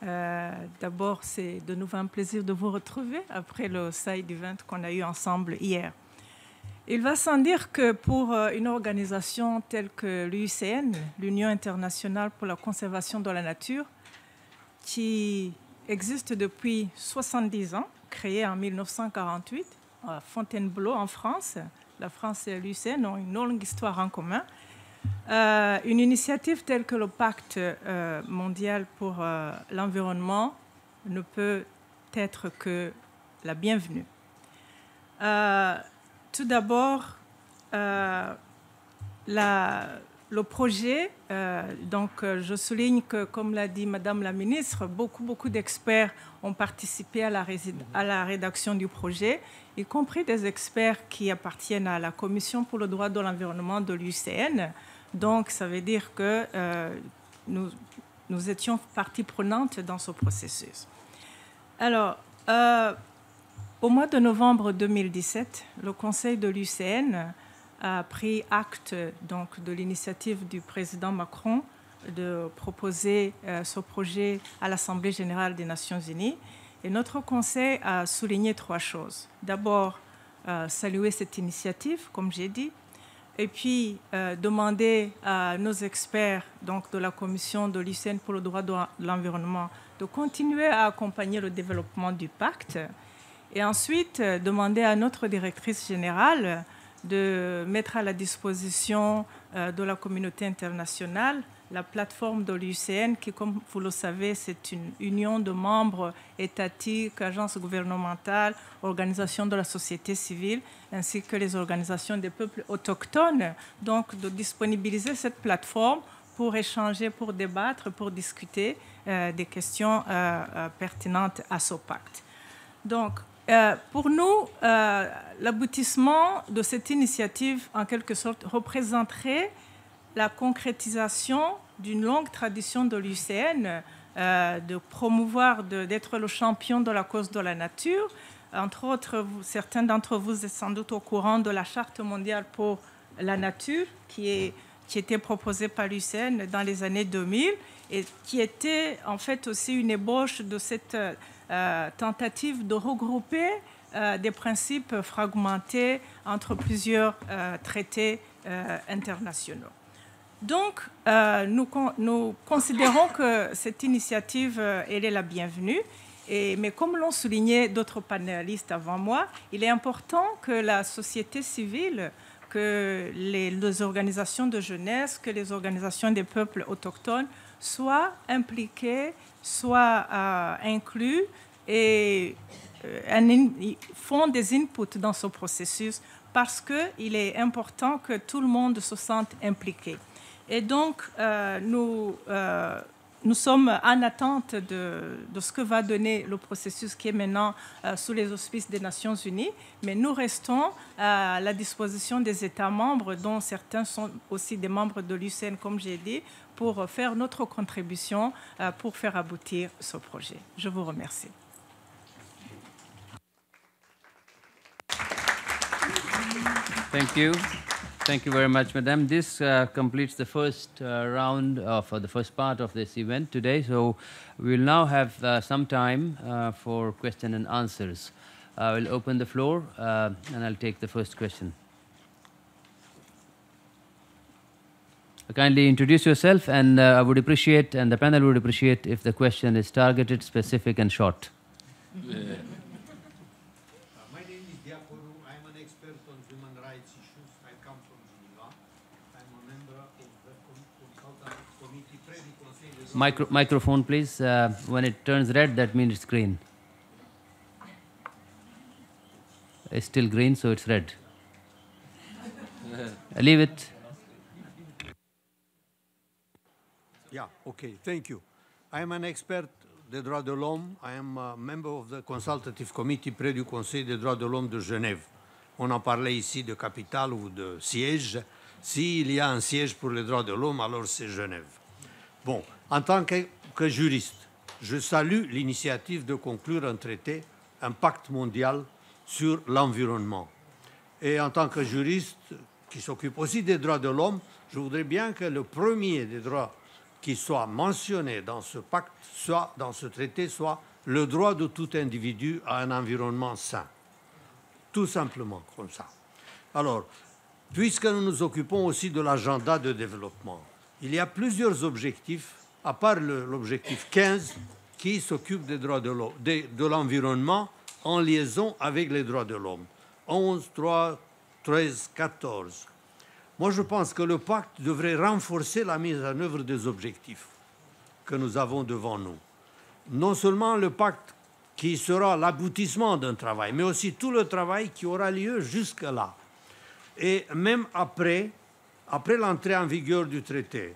Euh, D'abord, c'est de nouveau un plaisir de vous retrouver après le side event qu'on a eu ensemble hier. Il va sans dire que pour euh, une organisation telle que l'UICN, l'Union internationale pour la conservation de la nature, qui existe depuis 70 ans, créée en 1948 à Fontainebleau en France, la France et l'UICN ont une longue histoire en commun. Euh, une initiative telle que le pacte euh, mondial pour euh, l'environnement ne peut être que la bienvenue. Tout d'abord, le projet, donc je souligne que, comme l'a dit Madame la ministre, beaucoup, beaucoup d'experts ont participé à la rédaction du projet, y compris des experts qui appartiennent à la Commission pour le droit de l'environnement de l'UCN. Donc, ça veut dire que euh, nous, étions partie prenante dans ce processus. Alors, euh, au mois de novembre 2017, le Conseil de l'UCN a pris acte donc, de l'initiative du président Macron de proposer euh, ce projet à l'Assemblée générale des Nations unies. Et notre Conseil a souligné trois choses. D'abord, saluer cette initiative, comme j'ai dit, et puis euh, demander à nos experts donc, de la Commission de l'UCN pour le droit de l'environnement de continuer à accompagner le développement du pacte. Et ensuite, euh, demander à notre directrice générale de mettre à la disposition euh, de la communauté internationale la plateforme de l'UCN, qui, comme vous le savez, c'est une union de membres étatiques, agences gouvernementales, organisations de la société civile, ainsi que les organisations des peuples autochtones. Donc, de disponibiliser cette plateforme pour échanger, pour débattre, pour discuter euh, des questions euh, euh, pertinentes à ce pacte. Donc, pour nous, l'aboutissement de cette initiative, en quelque sorte, représenterait la concrétisation d'une longue tradition de l'UCN euh, de promouvoir, d'être le champion de la cause de la nature. Entre autres, certains d'entre vous êtes sans doute au courant de la Charte mondiale pour la nature qui, était proposée par l'UCN dans les années 2000 et qui était en fait aussi une ébauche de cette euh, tentative de regrouper euh, des principes fragmentés entre plusieurs traités internationaux. Donc, euh, nous, con- nous considérons que cette initiative, euh, elle est la bienvenue. Mais comme l'ont souligné d'autres panélistes avant moi, il est important que la société civile, que les, organisations de jeunesse, que les organisations des peuples autochtones soient impliquées, soient euh, inclus et euh, font des inputs dans ce processus parce qu'il est important que tout le monde se sente impliqué. Et donc, euh, nous, euh, nous sommes en attente de, ce que va donner le processus qui est maintenant euh, sous les auspices des Nations Unies, mais nous restons à la disposition des États membres, dont certains sont aussi des membres de l'UCN, comme j'ai dit, pour faire notre contribution pour faire aboutir ce projet. Je vous remercie. Thank you. Thank you very much, Madam. This uh, completes the first uh, round of uh, the first part of this event today. So we will now have uh, some time uh, for question and answers. I will open the floor and I'll take the first question. Kindly introduce yourself, and I would appreciate, and the panel would appreciate, if the question is targeted, specific, and short. Micro- microphone, please. Uh, when it turns red, that means it's green. It's still green, so it's red. Leave it. Yeah, okay, thank you. I am an expert des droits de l'homme. I am a member of the consultative committee près du Conseil des droits de l'homme de Genève. On en parlait ici de capitale ou de siège. S'il y a un siège pour les droits de l'homme, alors c'est Genève. Bon, en tant que, juriste, je salue l'initiative de conclure un traité, un pacte mondial sur l'environnement. Et en tant que juriste qui s'occupe aussi des droits de l'homme, je voudrais bien que le premier des droits qui soit mentionné dans ce pacte, soit dans ce traité, soit le droit de tout individu à un environnement sain. Tout simplement comme ça. Alors, puisque nous nous occupons aussi de l'agenda de développement, il y a plusieurs objectifs, à part l'objectif 15, qui s'occupe des droits de l'eau- de, l'environnement en liaison avec les droits de l'homme? 11, 3, 13, 14. Moi, je pense que le pacte devrait renforcer la mise en œuvre des objectifs que nous avons devant nous. Non seulement le pacte qui sera l'aboutissement d'un travail, mais aussi tout le travail qui aura lieu jusque-là. Et même après l'entrée en vigueur du traité.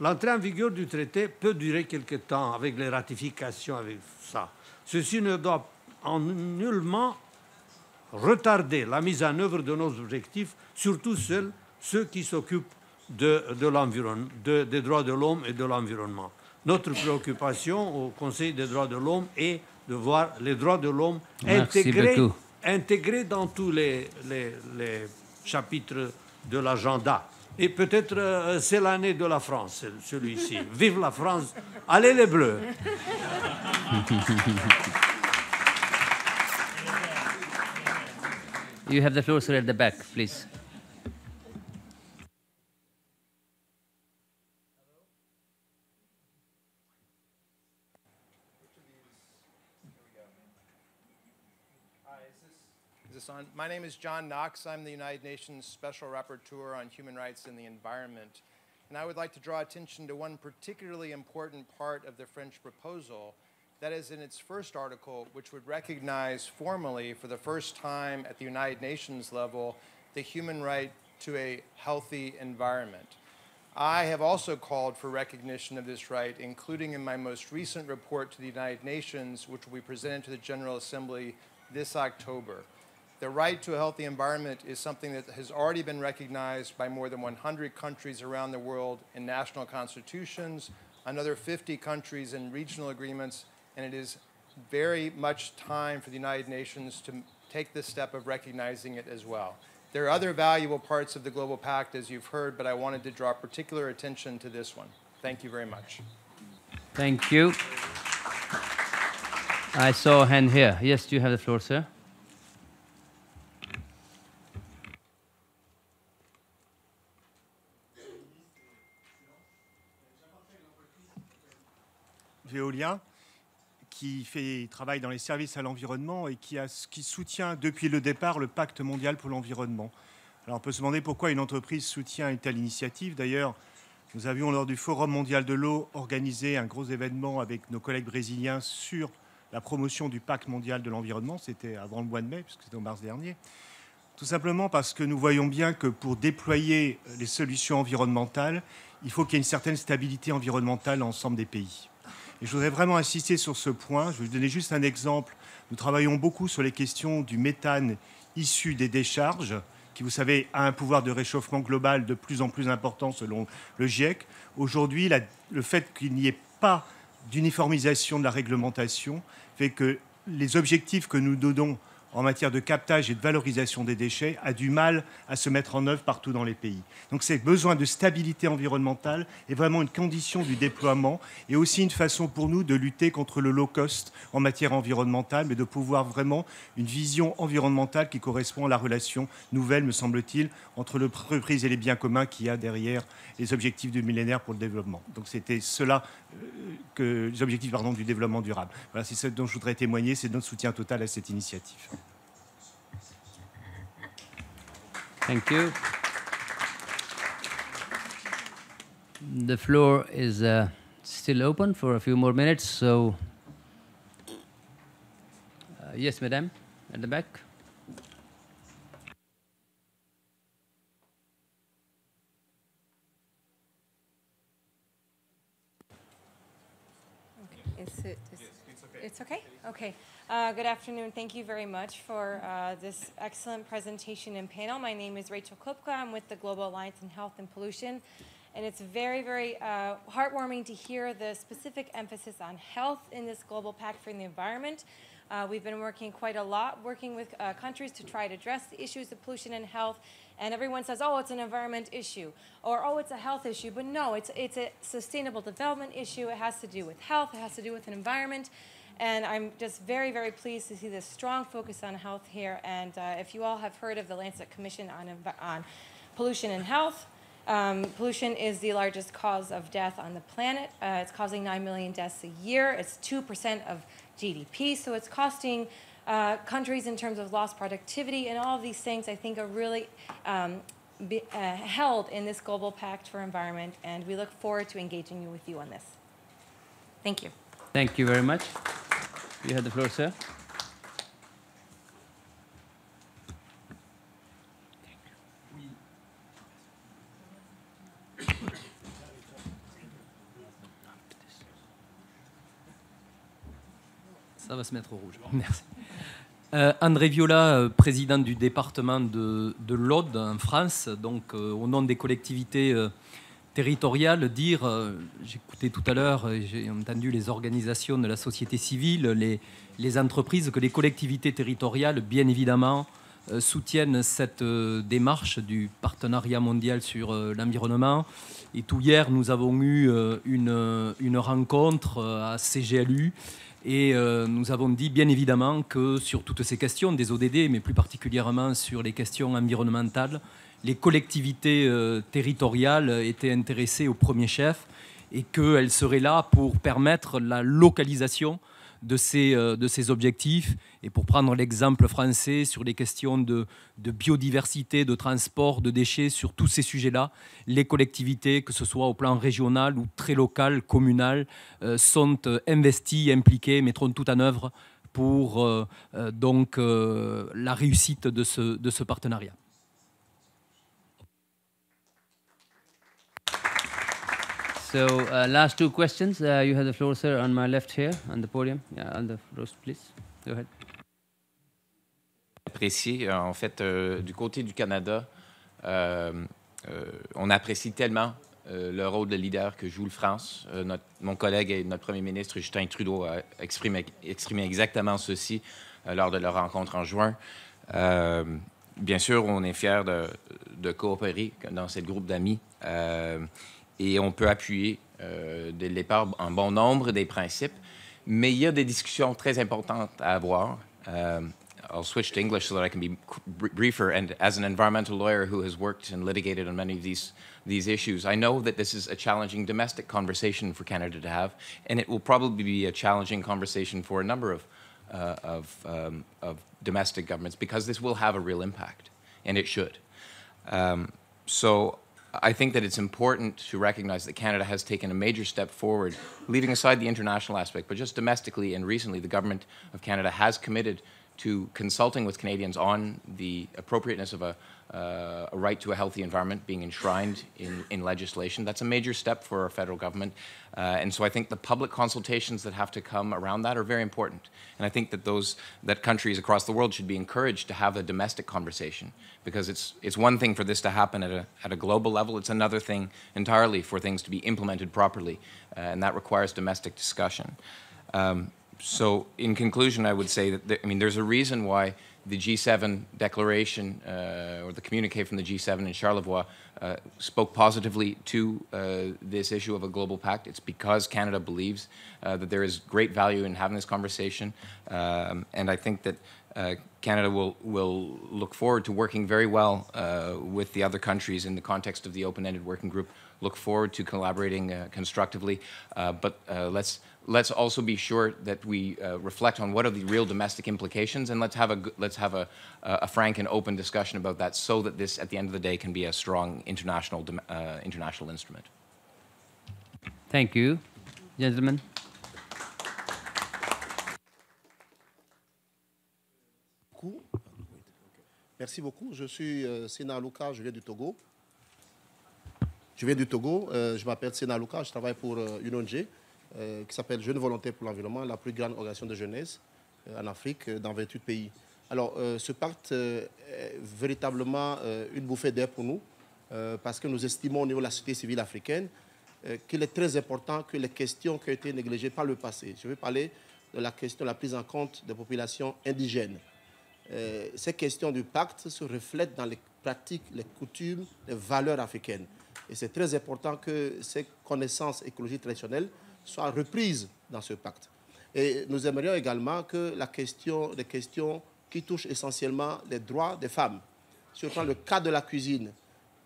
L'entrée en vigueur du traité peut durer quelque temps avec les ratifications, avec ça. Ceci ne doit en nullement retarder la mise en œuvre de nos objectifs, surtout ceux, ceux qui s'occupent de, de l'environnement, de- des droits de l'homme et de l'environnement. Notre préoccupation au Conseil des droits de l'homme est de voir les droits de l'homme intégrés, dans tous les, les- les chapitres de l'agenda. Et peut-être euh, c'est l'année de la France, celui-ci. Vive la France, allez les Bleus. You have the floor, sir, at the back, please. My name is John Knox. I'm the United Nations Special Rapporteur on Human Rights and the Environment. And I would like to draw attention to one particularly important part of the French proposal. That is in its first article, which would recognize formally for the first time at the United Nations level the human right to a healthy environment. I have also called for recognition of this right, including in my most recent report to the United Nations, which will be presented to the General Assembly this October. The right to a healthy environment is something that has already been recognized by more than 100 countries around the world in national constitutions, another 50 countries in regional agreements, and it is very much time for the United Nations to take this step of recognizing it as well. There are other valuable parts of the Global Pact, as you've heard, but I wanted to draw particular attention to this one. Thank you very much. Thank you. I saw a hand here. Yes, do you have the floor, sir. Qui travaille dans les services à l'environnement et qui soutient depuis le départ le pacte mondial pour l'environnement. Alors on peut se demander pourquoi une entreprise soutient une telle initiative. D'ailleurs, nous avions lors du Forum mondial de l'eau organisé un gros événement avec nos collègues brésiliens sur la promotion du pacte mondial de l'environnement. C'était avant le mois de mai, puisque c'était en mars dernier. Tout simplement parce que nous voyons bien que pour déployer les solutions environnementales, il faut qu'il y ait une certaine stabilité environnementale dans l'ensemble des pays. Je voudrais vraiment insister sur ce point. Je vais vous donner juste un exemple. Nous travaillons beaucoup sur les questions du méthane issu des décharges, qui, vous savez, a un pouvoir de réchauffement global de plus en plus important selon le GIEC. Aujourd'hui, le fait qu'il n'y ait pas d'uniformisation de la réglementation fait que les objectifs que nous donnons en matière de captage et de valorisation des déchets a du mal à se mettre en œuvre partout dans les pays. Donc c'est besoin de stabilité environnementale est vraiment une condition du déploiement et aussi une façon pour nous de lutter contre le low cost en matière environnementale, mais de pouvoir vraiment une vision environnementale qui correspond à la relation nouvelle, me semble-t-il, entre l'entreprise et les biens communs qu'il y a derrière les objectifs du millénaire pour le développement. Donc c'était cela euh, que les objectifs du développement durable. Voilà, c'est ce dont je voudrais témoigner, c'est notre soutien total à cette initiative. Thank you. The floor is uh, still open for a few more minutes, so uh, yes, madam, at the back. Is it, is, it's okay? Okay. Uh, good afternoon. Thank you very much for uh, this excellent presentation and panel. My name is Rachel Kupka. I'm with the Global Alliance on Health and Pollution. And it's very, very uh, heartwarming to hear the specific emphasis on health in this Global Pact for the Environment. Uh, we've been working quite a lot, working with uh, countries to try to address the issues of pollution and health. And everyone says, oh, it's an environment issue, or oh, it's a health issue. But no, it's, it's a sustainable development issue. It has to do with health, it has to do with an environment. And I'm just very, very pleased to see this strong focus on health here. And uh, if you all have heard of the Lancet Commission on, on Pollution and Health, um, pollution is the largest cause of death on the planet. Uh, it's causing 9 million deaths a year. It's 2% of GDP, so it's costing uh, countries in terms of lost productivity, and all of these things I think are really um, be, uh, held in this global pact for environment, and we look forward to engaging you with you on this. Thank you. Thank you very much. You have the floor, sir. Ça va se mettre au rouge. Merci. Euh, André Viola, euh, président du département de, de l'Aude en France, donc euh, au nom des collectivités territoriales, dire, euh, j'écoutais tout à l'heure, j'ai entendu les organisations de la société civile, les, les entreprises, que les collectivités territoriales, bien évidemment, euh, soutiennent cette euh, démarche du partenariat mondial sur euh, l'environnement. Et tout hier, nous avons eu euh, une, une rencontre euh, à CGLU et euh, nous avons dit bien évidemment que sur toutes ces questions des ODD, mais plus particulièrement sur les questions environnementales, les collectivités euh, territoriales étaient intéressées au premier chef et qu'elles seraient là pour permettre la localisation de ces, euh, de ces objectifs. Et pour prendre l'exemple français sur les questions de, de biodiversité, de transport, de déchets, sur tous ces sujets-là, les collectivités, que ce soit au plan régional ou très local, communal, euh, sont investies, impliquées, mettront tout en œuvre pour la réussite de ce partenariat. So, uh, last two questions. Uh, you have the floor, sir, on my left here, on the podium. Yeah, on the roast, please. Go ahead. apprécié. En fait, euh, du côté du Canada, euh, euh, on apprécie tellement euh, le rôle de leader que joue le France. Euh, notre- mon collègue et notre premier ministre Justin Trudeau a exprimé, exprimé exactement ceci euh, lors de leur rencontre en juin. Euh, bien sûr, on est fiers de, de coopérer dans ce groupe d'amis euh, et on peut appuyer euh, dès le départ un bon nombre des principes, mais il y a des discussions très importantes à avoir. Um, I'll switch to English so that I can be briefer. And as an environmental lawyer who has worked and litigated on many of these, these issues, I know that this is a challenging domestic conversation for Canada to have, and it will probably be a challenging conversation for a number of, uh, of, um, of domestic governments because this will have a real impact, and it should. Um, so I think that it's important to recognize that Canada has taken a major step forward, leaving aside the international aspect, but just domestically and recently, the government of Canada has committed to consulting with Canadians on the appropriateness of a, uh, a right to a healthy environment being enshrined in, in legislation. That's a major step for our federal government. Uh, and so I think the public consultations that have to come around that are very important. And I think that those that countries across the world should be encouraged to have a domestic conversation because it's it's one thing for this to happen at a at a global level. It's another thing entirely for things to be implemented properly, uh, and that requires domestic discussion. Um, so in conclusion, I would say that, I mean, there's a reason why the G7 declaration uh, or the communique from the G7 in Charlevoix uh, spoke positively to uh, this issue of a global pact. It's because Canada believes uh, that there is great value in having this conversation. Um, and I think that uh, Canada will, will look forward to working very well uh, with the other countries in the context of the open-ended working group. Look forward to collaborating constructively. but let's let's also be sure that we uh, reflect on what are the real domestic implications, and let's have a let's have a, a frank and open discussion about that, so that this, at the end of the day, can be a strong international uh, international instrument. Thank you, gentlemen. Merci beaucoup. Je suis euh, Sena Alouka, je viens du Togo. Je viens du Togo, euh, je m'appelle Sena Alouka, je travaille pour euh, une ONG euh, qui s'appelle Jeunes Volontaires pour l'Environnement, la plus grande organisation de jeunesse euh, en Afrique, euh, dans 28 pays. Alors, ce pacte est véritablement une bouffée d'air pour nous, parce que nous estimons au niveau de la société civile africaine qu'il est très important que les questions qui ont été négligées par le passé, je vais parler de la question de la prise en compte des populations indigènes. ces questions du pacte se reflètent dans les pratiques, les coutumes, les valeurs africaines. Et c'est très important que ces connaissances écologiques traditionnelles soit reprise dans ce pacte. Et nous aimerions également que la question, les questions qui touchent essentiellement les droits des femmes, surtout le cas de la cuisine,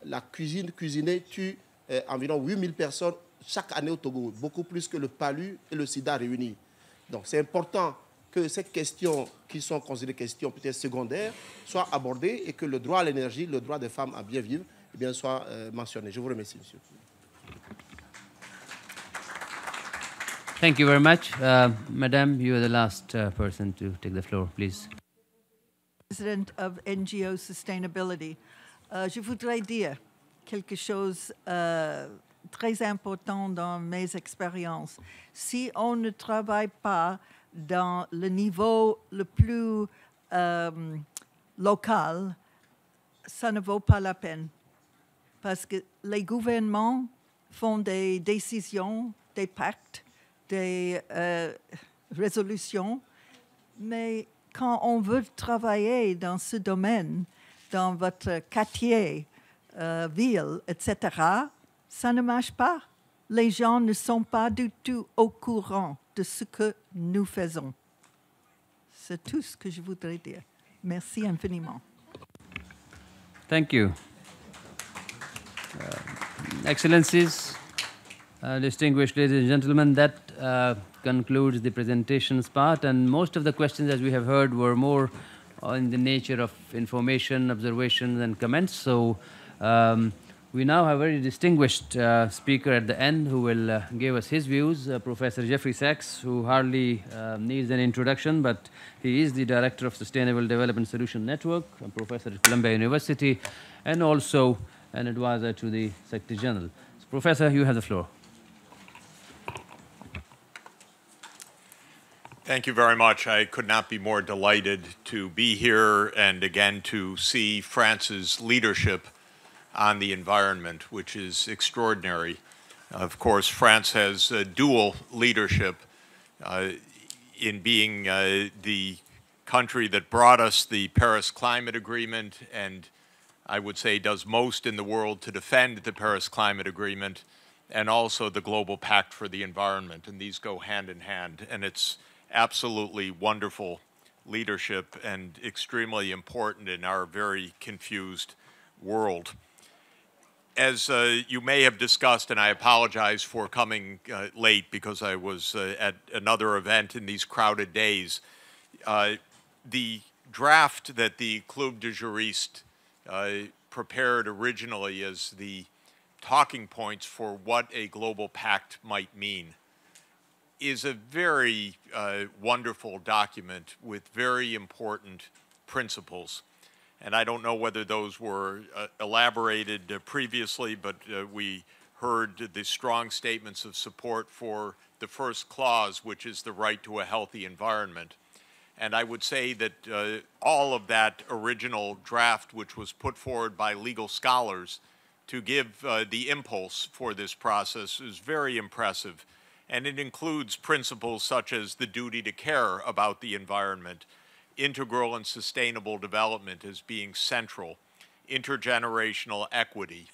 la cuisine cuisinée tue euh, environ 8000 personnes chaque année au Togo, beaucoup plus que le palu et le sida réunis. Donc c'est important que ces questions qui sont considérées questions peut-être secondaires soient abordées et que le droit à l'énergie, le droit des femmes à bien vivre, eh bien, soit euh, mentionné. Je vous remercie, monsieur. Thank you very much. Uh, Madame, you are the last uh, person to take the floor, please. President of NGO Sustainability. Uh, je voudrais dire quelque chose euh, très important dans mes expériences. Si on ne travaille pas dans le niveau le plus euh, local, ça ne vaut pas la peine. Parce que les gouvernements font des décisions, des pactes, des euh, résolutions, mais quand on veut travailler dans ce domaine, dans votre quartier, euh, ville, etc., ça ne marche pas. Les gens ne sont pas du tout au courant de ce que nous faisons. C'est tout ce que je voudrais dire. Merci infiniment. Thank you. Uh, excellencies, uh, distinguished ladies and gentlemen, that uh, concludes the presentations part. And most of the questions, as we have heard, were more in the nature of information, observations, and comments. So um, we now have a very distinguished uh, speaker at the end who will uh, give us his views, uh, Professor Jeffrey Sachs, who hardly uh, needs an introduction, but he is the Director of Sustainable Development Solution Network, a professor at Columbia University, and also an advisor to the Secretary General. So, professor, you have the floor. Thank you very much. I could not be more delighted to be here and again to see France's leadership on the environment, which is extraordinary. Of course, France has dual leadership uh, in being uh, the country that brought us the Paris Climate Agreement and I would say does most in the world to defend the Paris Climate Agreement and also the Global Pact for the Environment, and these go hand in hand. And it's absolutely wonderful leadership and extremely important in our very confused world. As uh, you may have discussed, and I apologize for coming uh, late because I was uh, at another event in these crowded days, uh, the draft that the Club de Juristes uh, prepared originally as the talking points for what a global pact might mean is a very uh, wonderful document with very important principles. And I don't know whether those were uh, elaborated uh, previously, but uh, we heard the strong statements of support for the first clause, which is the right to a healthy environment. And I would say that uh, all of that original draft, which was put forward by legal scholars to give uh, the impulse for this process, is very impressive. And it includes principles such as the duty to care about the environment, integral and sustainable development as being central, intergenerational equity,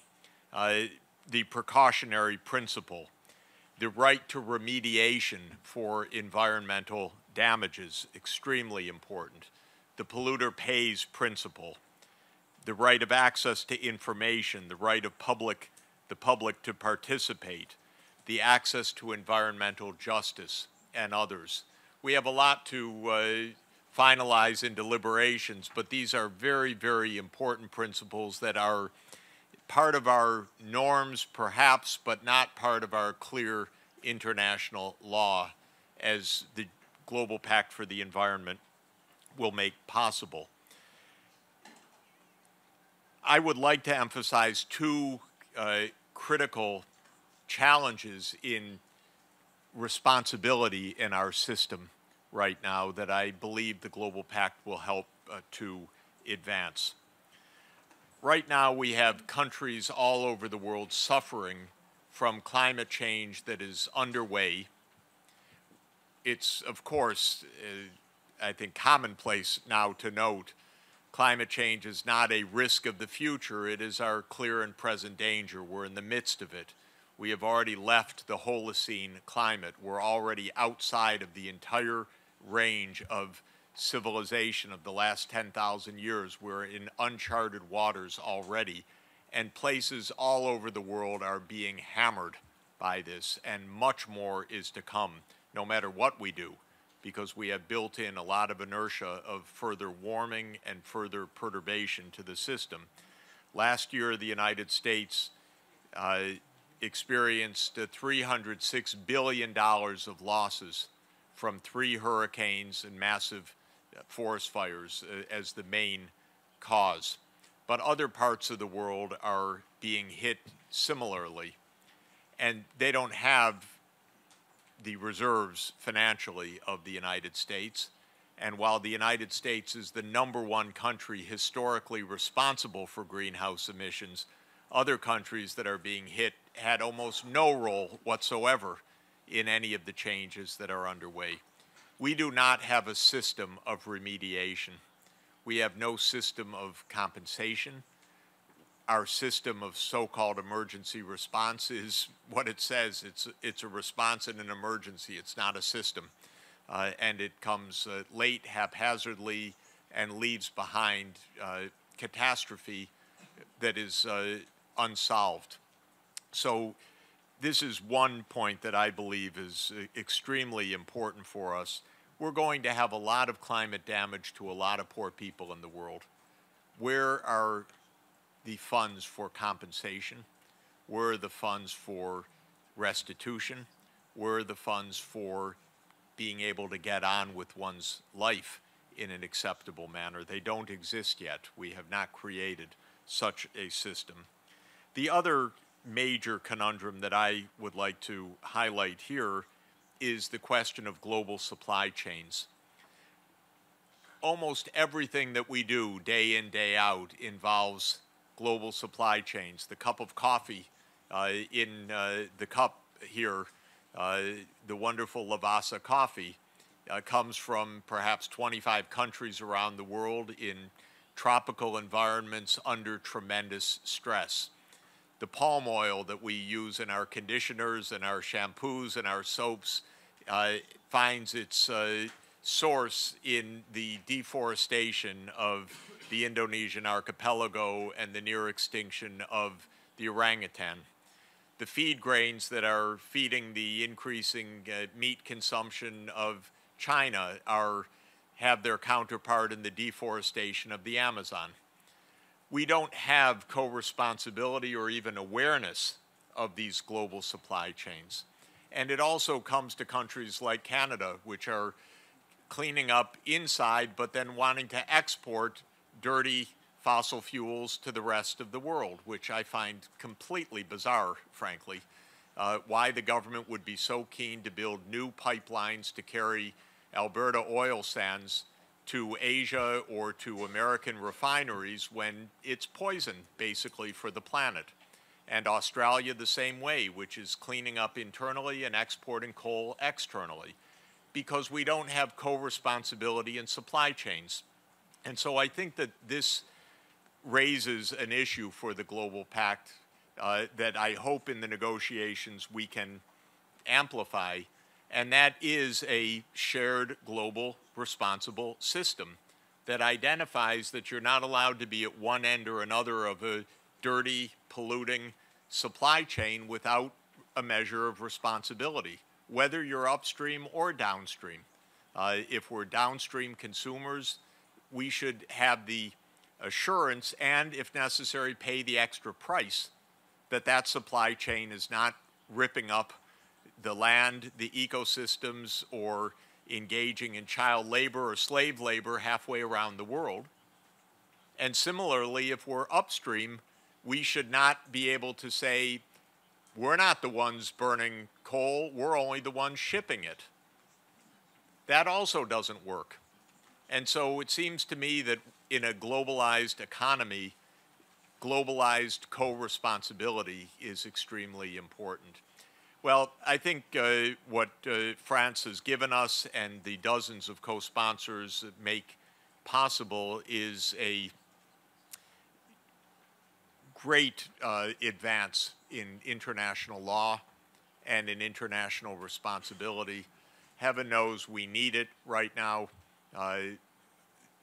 uh, the precautionary principle, the right to remediation for environmental damages, extremely important, the polluter pays principle, the right of access to information, the right of public, the public to participate, the access to environmental justice, and others. We have a lot to uh, finalize in deliberations, but these are very, very important principles that are part of our norms, perhaps, but not part of our clear international law as the Global Pact for the Environment will make possible. I would like to emphasize two uh, critical challenges in responsibility in our system right now that I believe the Global Pact will help uh, to advance. Right now, we have countries all over the world suffering from climate change that is underway. It's, of course, uh, I think, commonplace now to note climate change is not a risk of the future, it is our clear and present danger. We're in the midst of it. We have already left the Holocene climate. We're already outside of the entire range of civilization of the last 10,000 years. We're in uncharted waters already, and places all over the world are being hammered by this, and much more is to come, no matter what we do, because we have built in a lot of inertia of further warming and further perturbation to the system. Last year, the United States uh, experienced uh, $306 billion of losses from three hurricanes and massive uh, forest fires uh, as the main cause. But other parts of the world are being hit similarly, and they don't have the reserves financially of the United States. And while the United States is the number one country historically responsible for greenhouse emissions, other countries that are being hit had almost no role whatsoever in any of the changes that are underway. We do not have a system of remediation. We have no system of compensation. Our system of so-called emergency response is what it says. It's, it's a response in an emergency. It's not a system. Uh, and it comes uh, late, haphazardly, and leaves behind uh, catastrophe that is uh, unsolved. So this is one point that I believe is uh, extremely important for us. We're going to have a lot of climate damage to a lot of poor people in the world. Where are the funds for compensation? Where are the funds for restitution? Where are the funds for being able to get on with one's life in an acceptable manner? They don't exist yet. We have not created such a system. The other major conundrum that I would like to highlight here is the question of global supply chains. Almost everything that we do day in, day out involves global supply chains. The cup of coffee uh, in uh, the cup here, uh, the wonderful Lavazza coffee, uh, comes from perhaps 25 countries around the world in tropical environments under tremendous stress the palm oil that we use in our conditioners and our shampoos and our soaps uh, finds its uh, source in the deforestation of the Indonesian archipelago and the near extinction of the orangutan. The feed grains that are feeding the increasing uh, meat consumption of China are have their counterpart in the deforestation of the Amazon. We don't have co-responsibility or even awareness of these global supply chains. And it also comes to countries like Canada, which are cleaning up inside, but then wanting to export dirty fossil fuels to the rest of the world, which I find completely bizarre, frankly. Uh, why the government would be so keen to build new pipelines to carry Alberta oil sands to Asia or to American refineries when it's poison, basically, for the planet. And Australia the same way, which is cleaning up internally and exporting coal externally, because we don't have co-responsibility in supply chains. And so I think that this raises an issue for the Global Pact uh, that I hope in the negotiations we can amplify, and that is a shared global responsible system that identifies that you're not allowed to be at one end or another of a dirty, polluting supply chain without a measure of responsibility, whether you're upstream or downstream. Uh, if we're downstream consumers, we should have the assurance and, if necessary, pay the extra price that that supply chain is not ripping up the land, the ecosystems, or engaging in child labor or slave labor halfway around the world. And similarly, if we're upstream, we should not be able to say, we're not the ones burning coal, we're only the ones shipping it. That also doesn't work. And so it seems to me that in a globalized economy, globalized co-responsibility is extremely important. Well, I think uh, what uh, France has given us and the dozens of co-sponsors that make possible is a great uh, advance in international law and in international responsibility. Heaven knows we need it right now. Uh,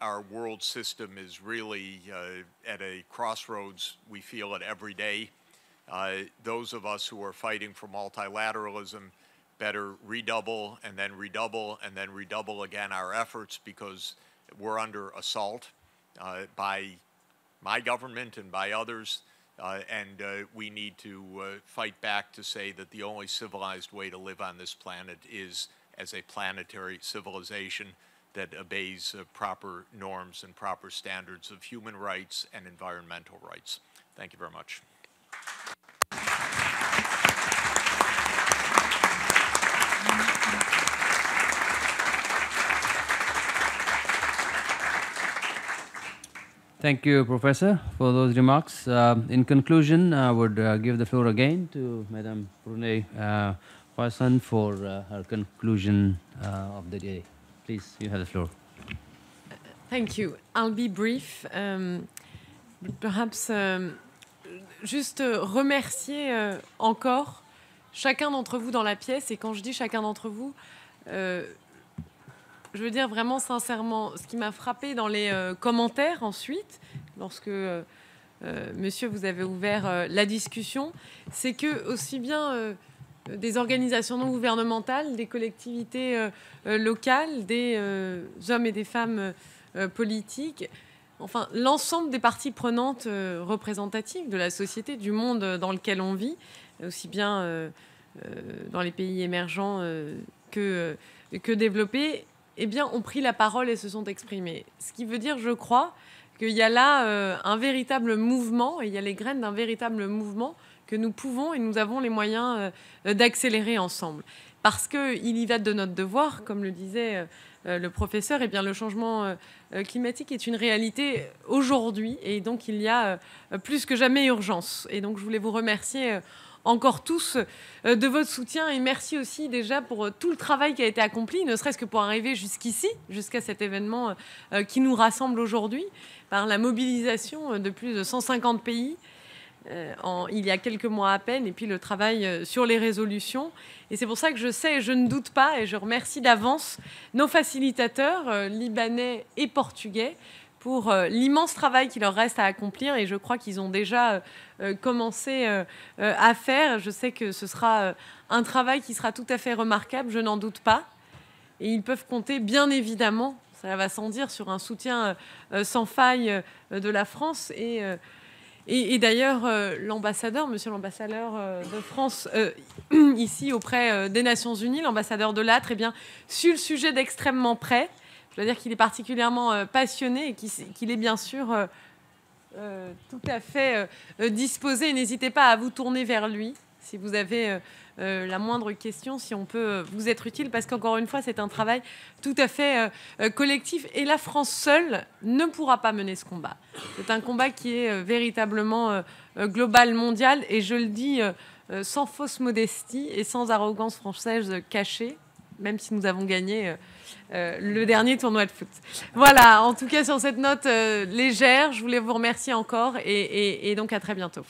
our world system is really uh, at a crossroads. We feel it every day. Uh, those of us who are fighting for multilateralism better redouble and then redouble and then redouble again our efforts because we're under assault uh, by my government and by others. Uh, and uh, we need to uh, fight back to say that the only civilized way to live on this planet is as a planetary civilization that obeys uh, proper norms and proper standards of human rights and environmental rights. Thank you very much. Thank you, Professor, for those remarks. Uh, in conclusion, I would uh, give the floor again to Madame Brune uh, for uh, her conclusion uh, of the day. Please, you have the floor. Thank you. I'll be brief. Um, perhaps um, juste remercier uh, encore chacun d'entre vous dans la pièce. Et quand je dis chacun d'entre vous, euh, je veux dire vraiment sincèrement, ce qui m'a frappé dans les euh, commentaires ensuite, lorsque euh, euh, monsieur, vous avez ouvert euh, la discussion, c'est que aussi bien euh, des organisations non gouvernementales, des collectivités euh, euh, locales, des euh, hommes et des femmes euh, politiques, enfin l'ensemble des parties prenantes euh, représentatives de la société, du monde dans lequel on vit, aussi bien euh, euh, dans les pays émergents euh, que, euh, que développés, eh bien, ont pris la parole et se sont exprimés. Ce qui veut dire, je crois, qu'il y a là euh, un véritable mouvement, et il y a les graines d'un véritable mouvement que nous pouvons et nous avons les moyens euh, d'accélérer ensemble. Parce qu'il y va de notre devoir, comme le disait euh, euh, le professeur, eh bien, le changement euh, climatique est une réalité aujourd'hui, et donc il y a plus que jamais urgence. Et donc je voulais vous remercier. encore tous de votre soutien et merci aussi déjà pour tout le travail qui a été accompli, ne serait-ce que pour arriver jusqu'ici, jusqu'à cet événement qui nous rassemble aujourd'hui, par la mobilisation de plus de 150 pays, en- il y a quelques mois à peine, et puis le travail euh, sur les résolutions. Et c'est pour ça que je sais je ne doute pas, et je remercie d'avance nos facilitateurs euh, libanais et portugais pour euh, l'immense travail qu'il leur reste à accomplir, et je crois qu'ils ont déjà euh, euh, commencé euh, euh, à faire. Je sais que ce sera euh, un travail qui sera tout à fait remarquable, je n'en doute pas. Et ils peuvent compter, bien évidemment, ça va sans dire, sur un soutien euh, euh, sans faille euh, de la France. Et, euh, et, d'ailleurs, euh, l'ambassadeur, monsieur l'ambassadeur euh, de France, euh, ici auprès des Nations Unies, l'ambassadeur de l'âtre, eh bien, sur le sujet d'extrêmement près. Je dois dire qu'il est particulièrement passionné et qu'il est bien sûr tout à fait disposé. N'hésitez pas à vous tourner vers lui si vous avez euh, euh, la moindre question, si on peut euh, vous être utile, parce qu'encore une fois, c'est un travail tout à fait collectif. Et la France seule ne pourra pas mener ce combat. C'est un combat qui est véritablement global, mondial, et je le dis sans fausse modestie et sans arrogance française cachée, même si nous avons gagné. le dernier tournoi de foot. Voilà, en tout cas sur cette note légère, je voulais vous remercier encore et donc à très bientôt.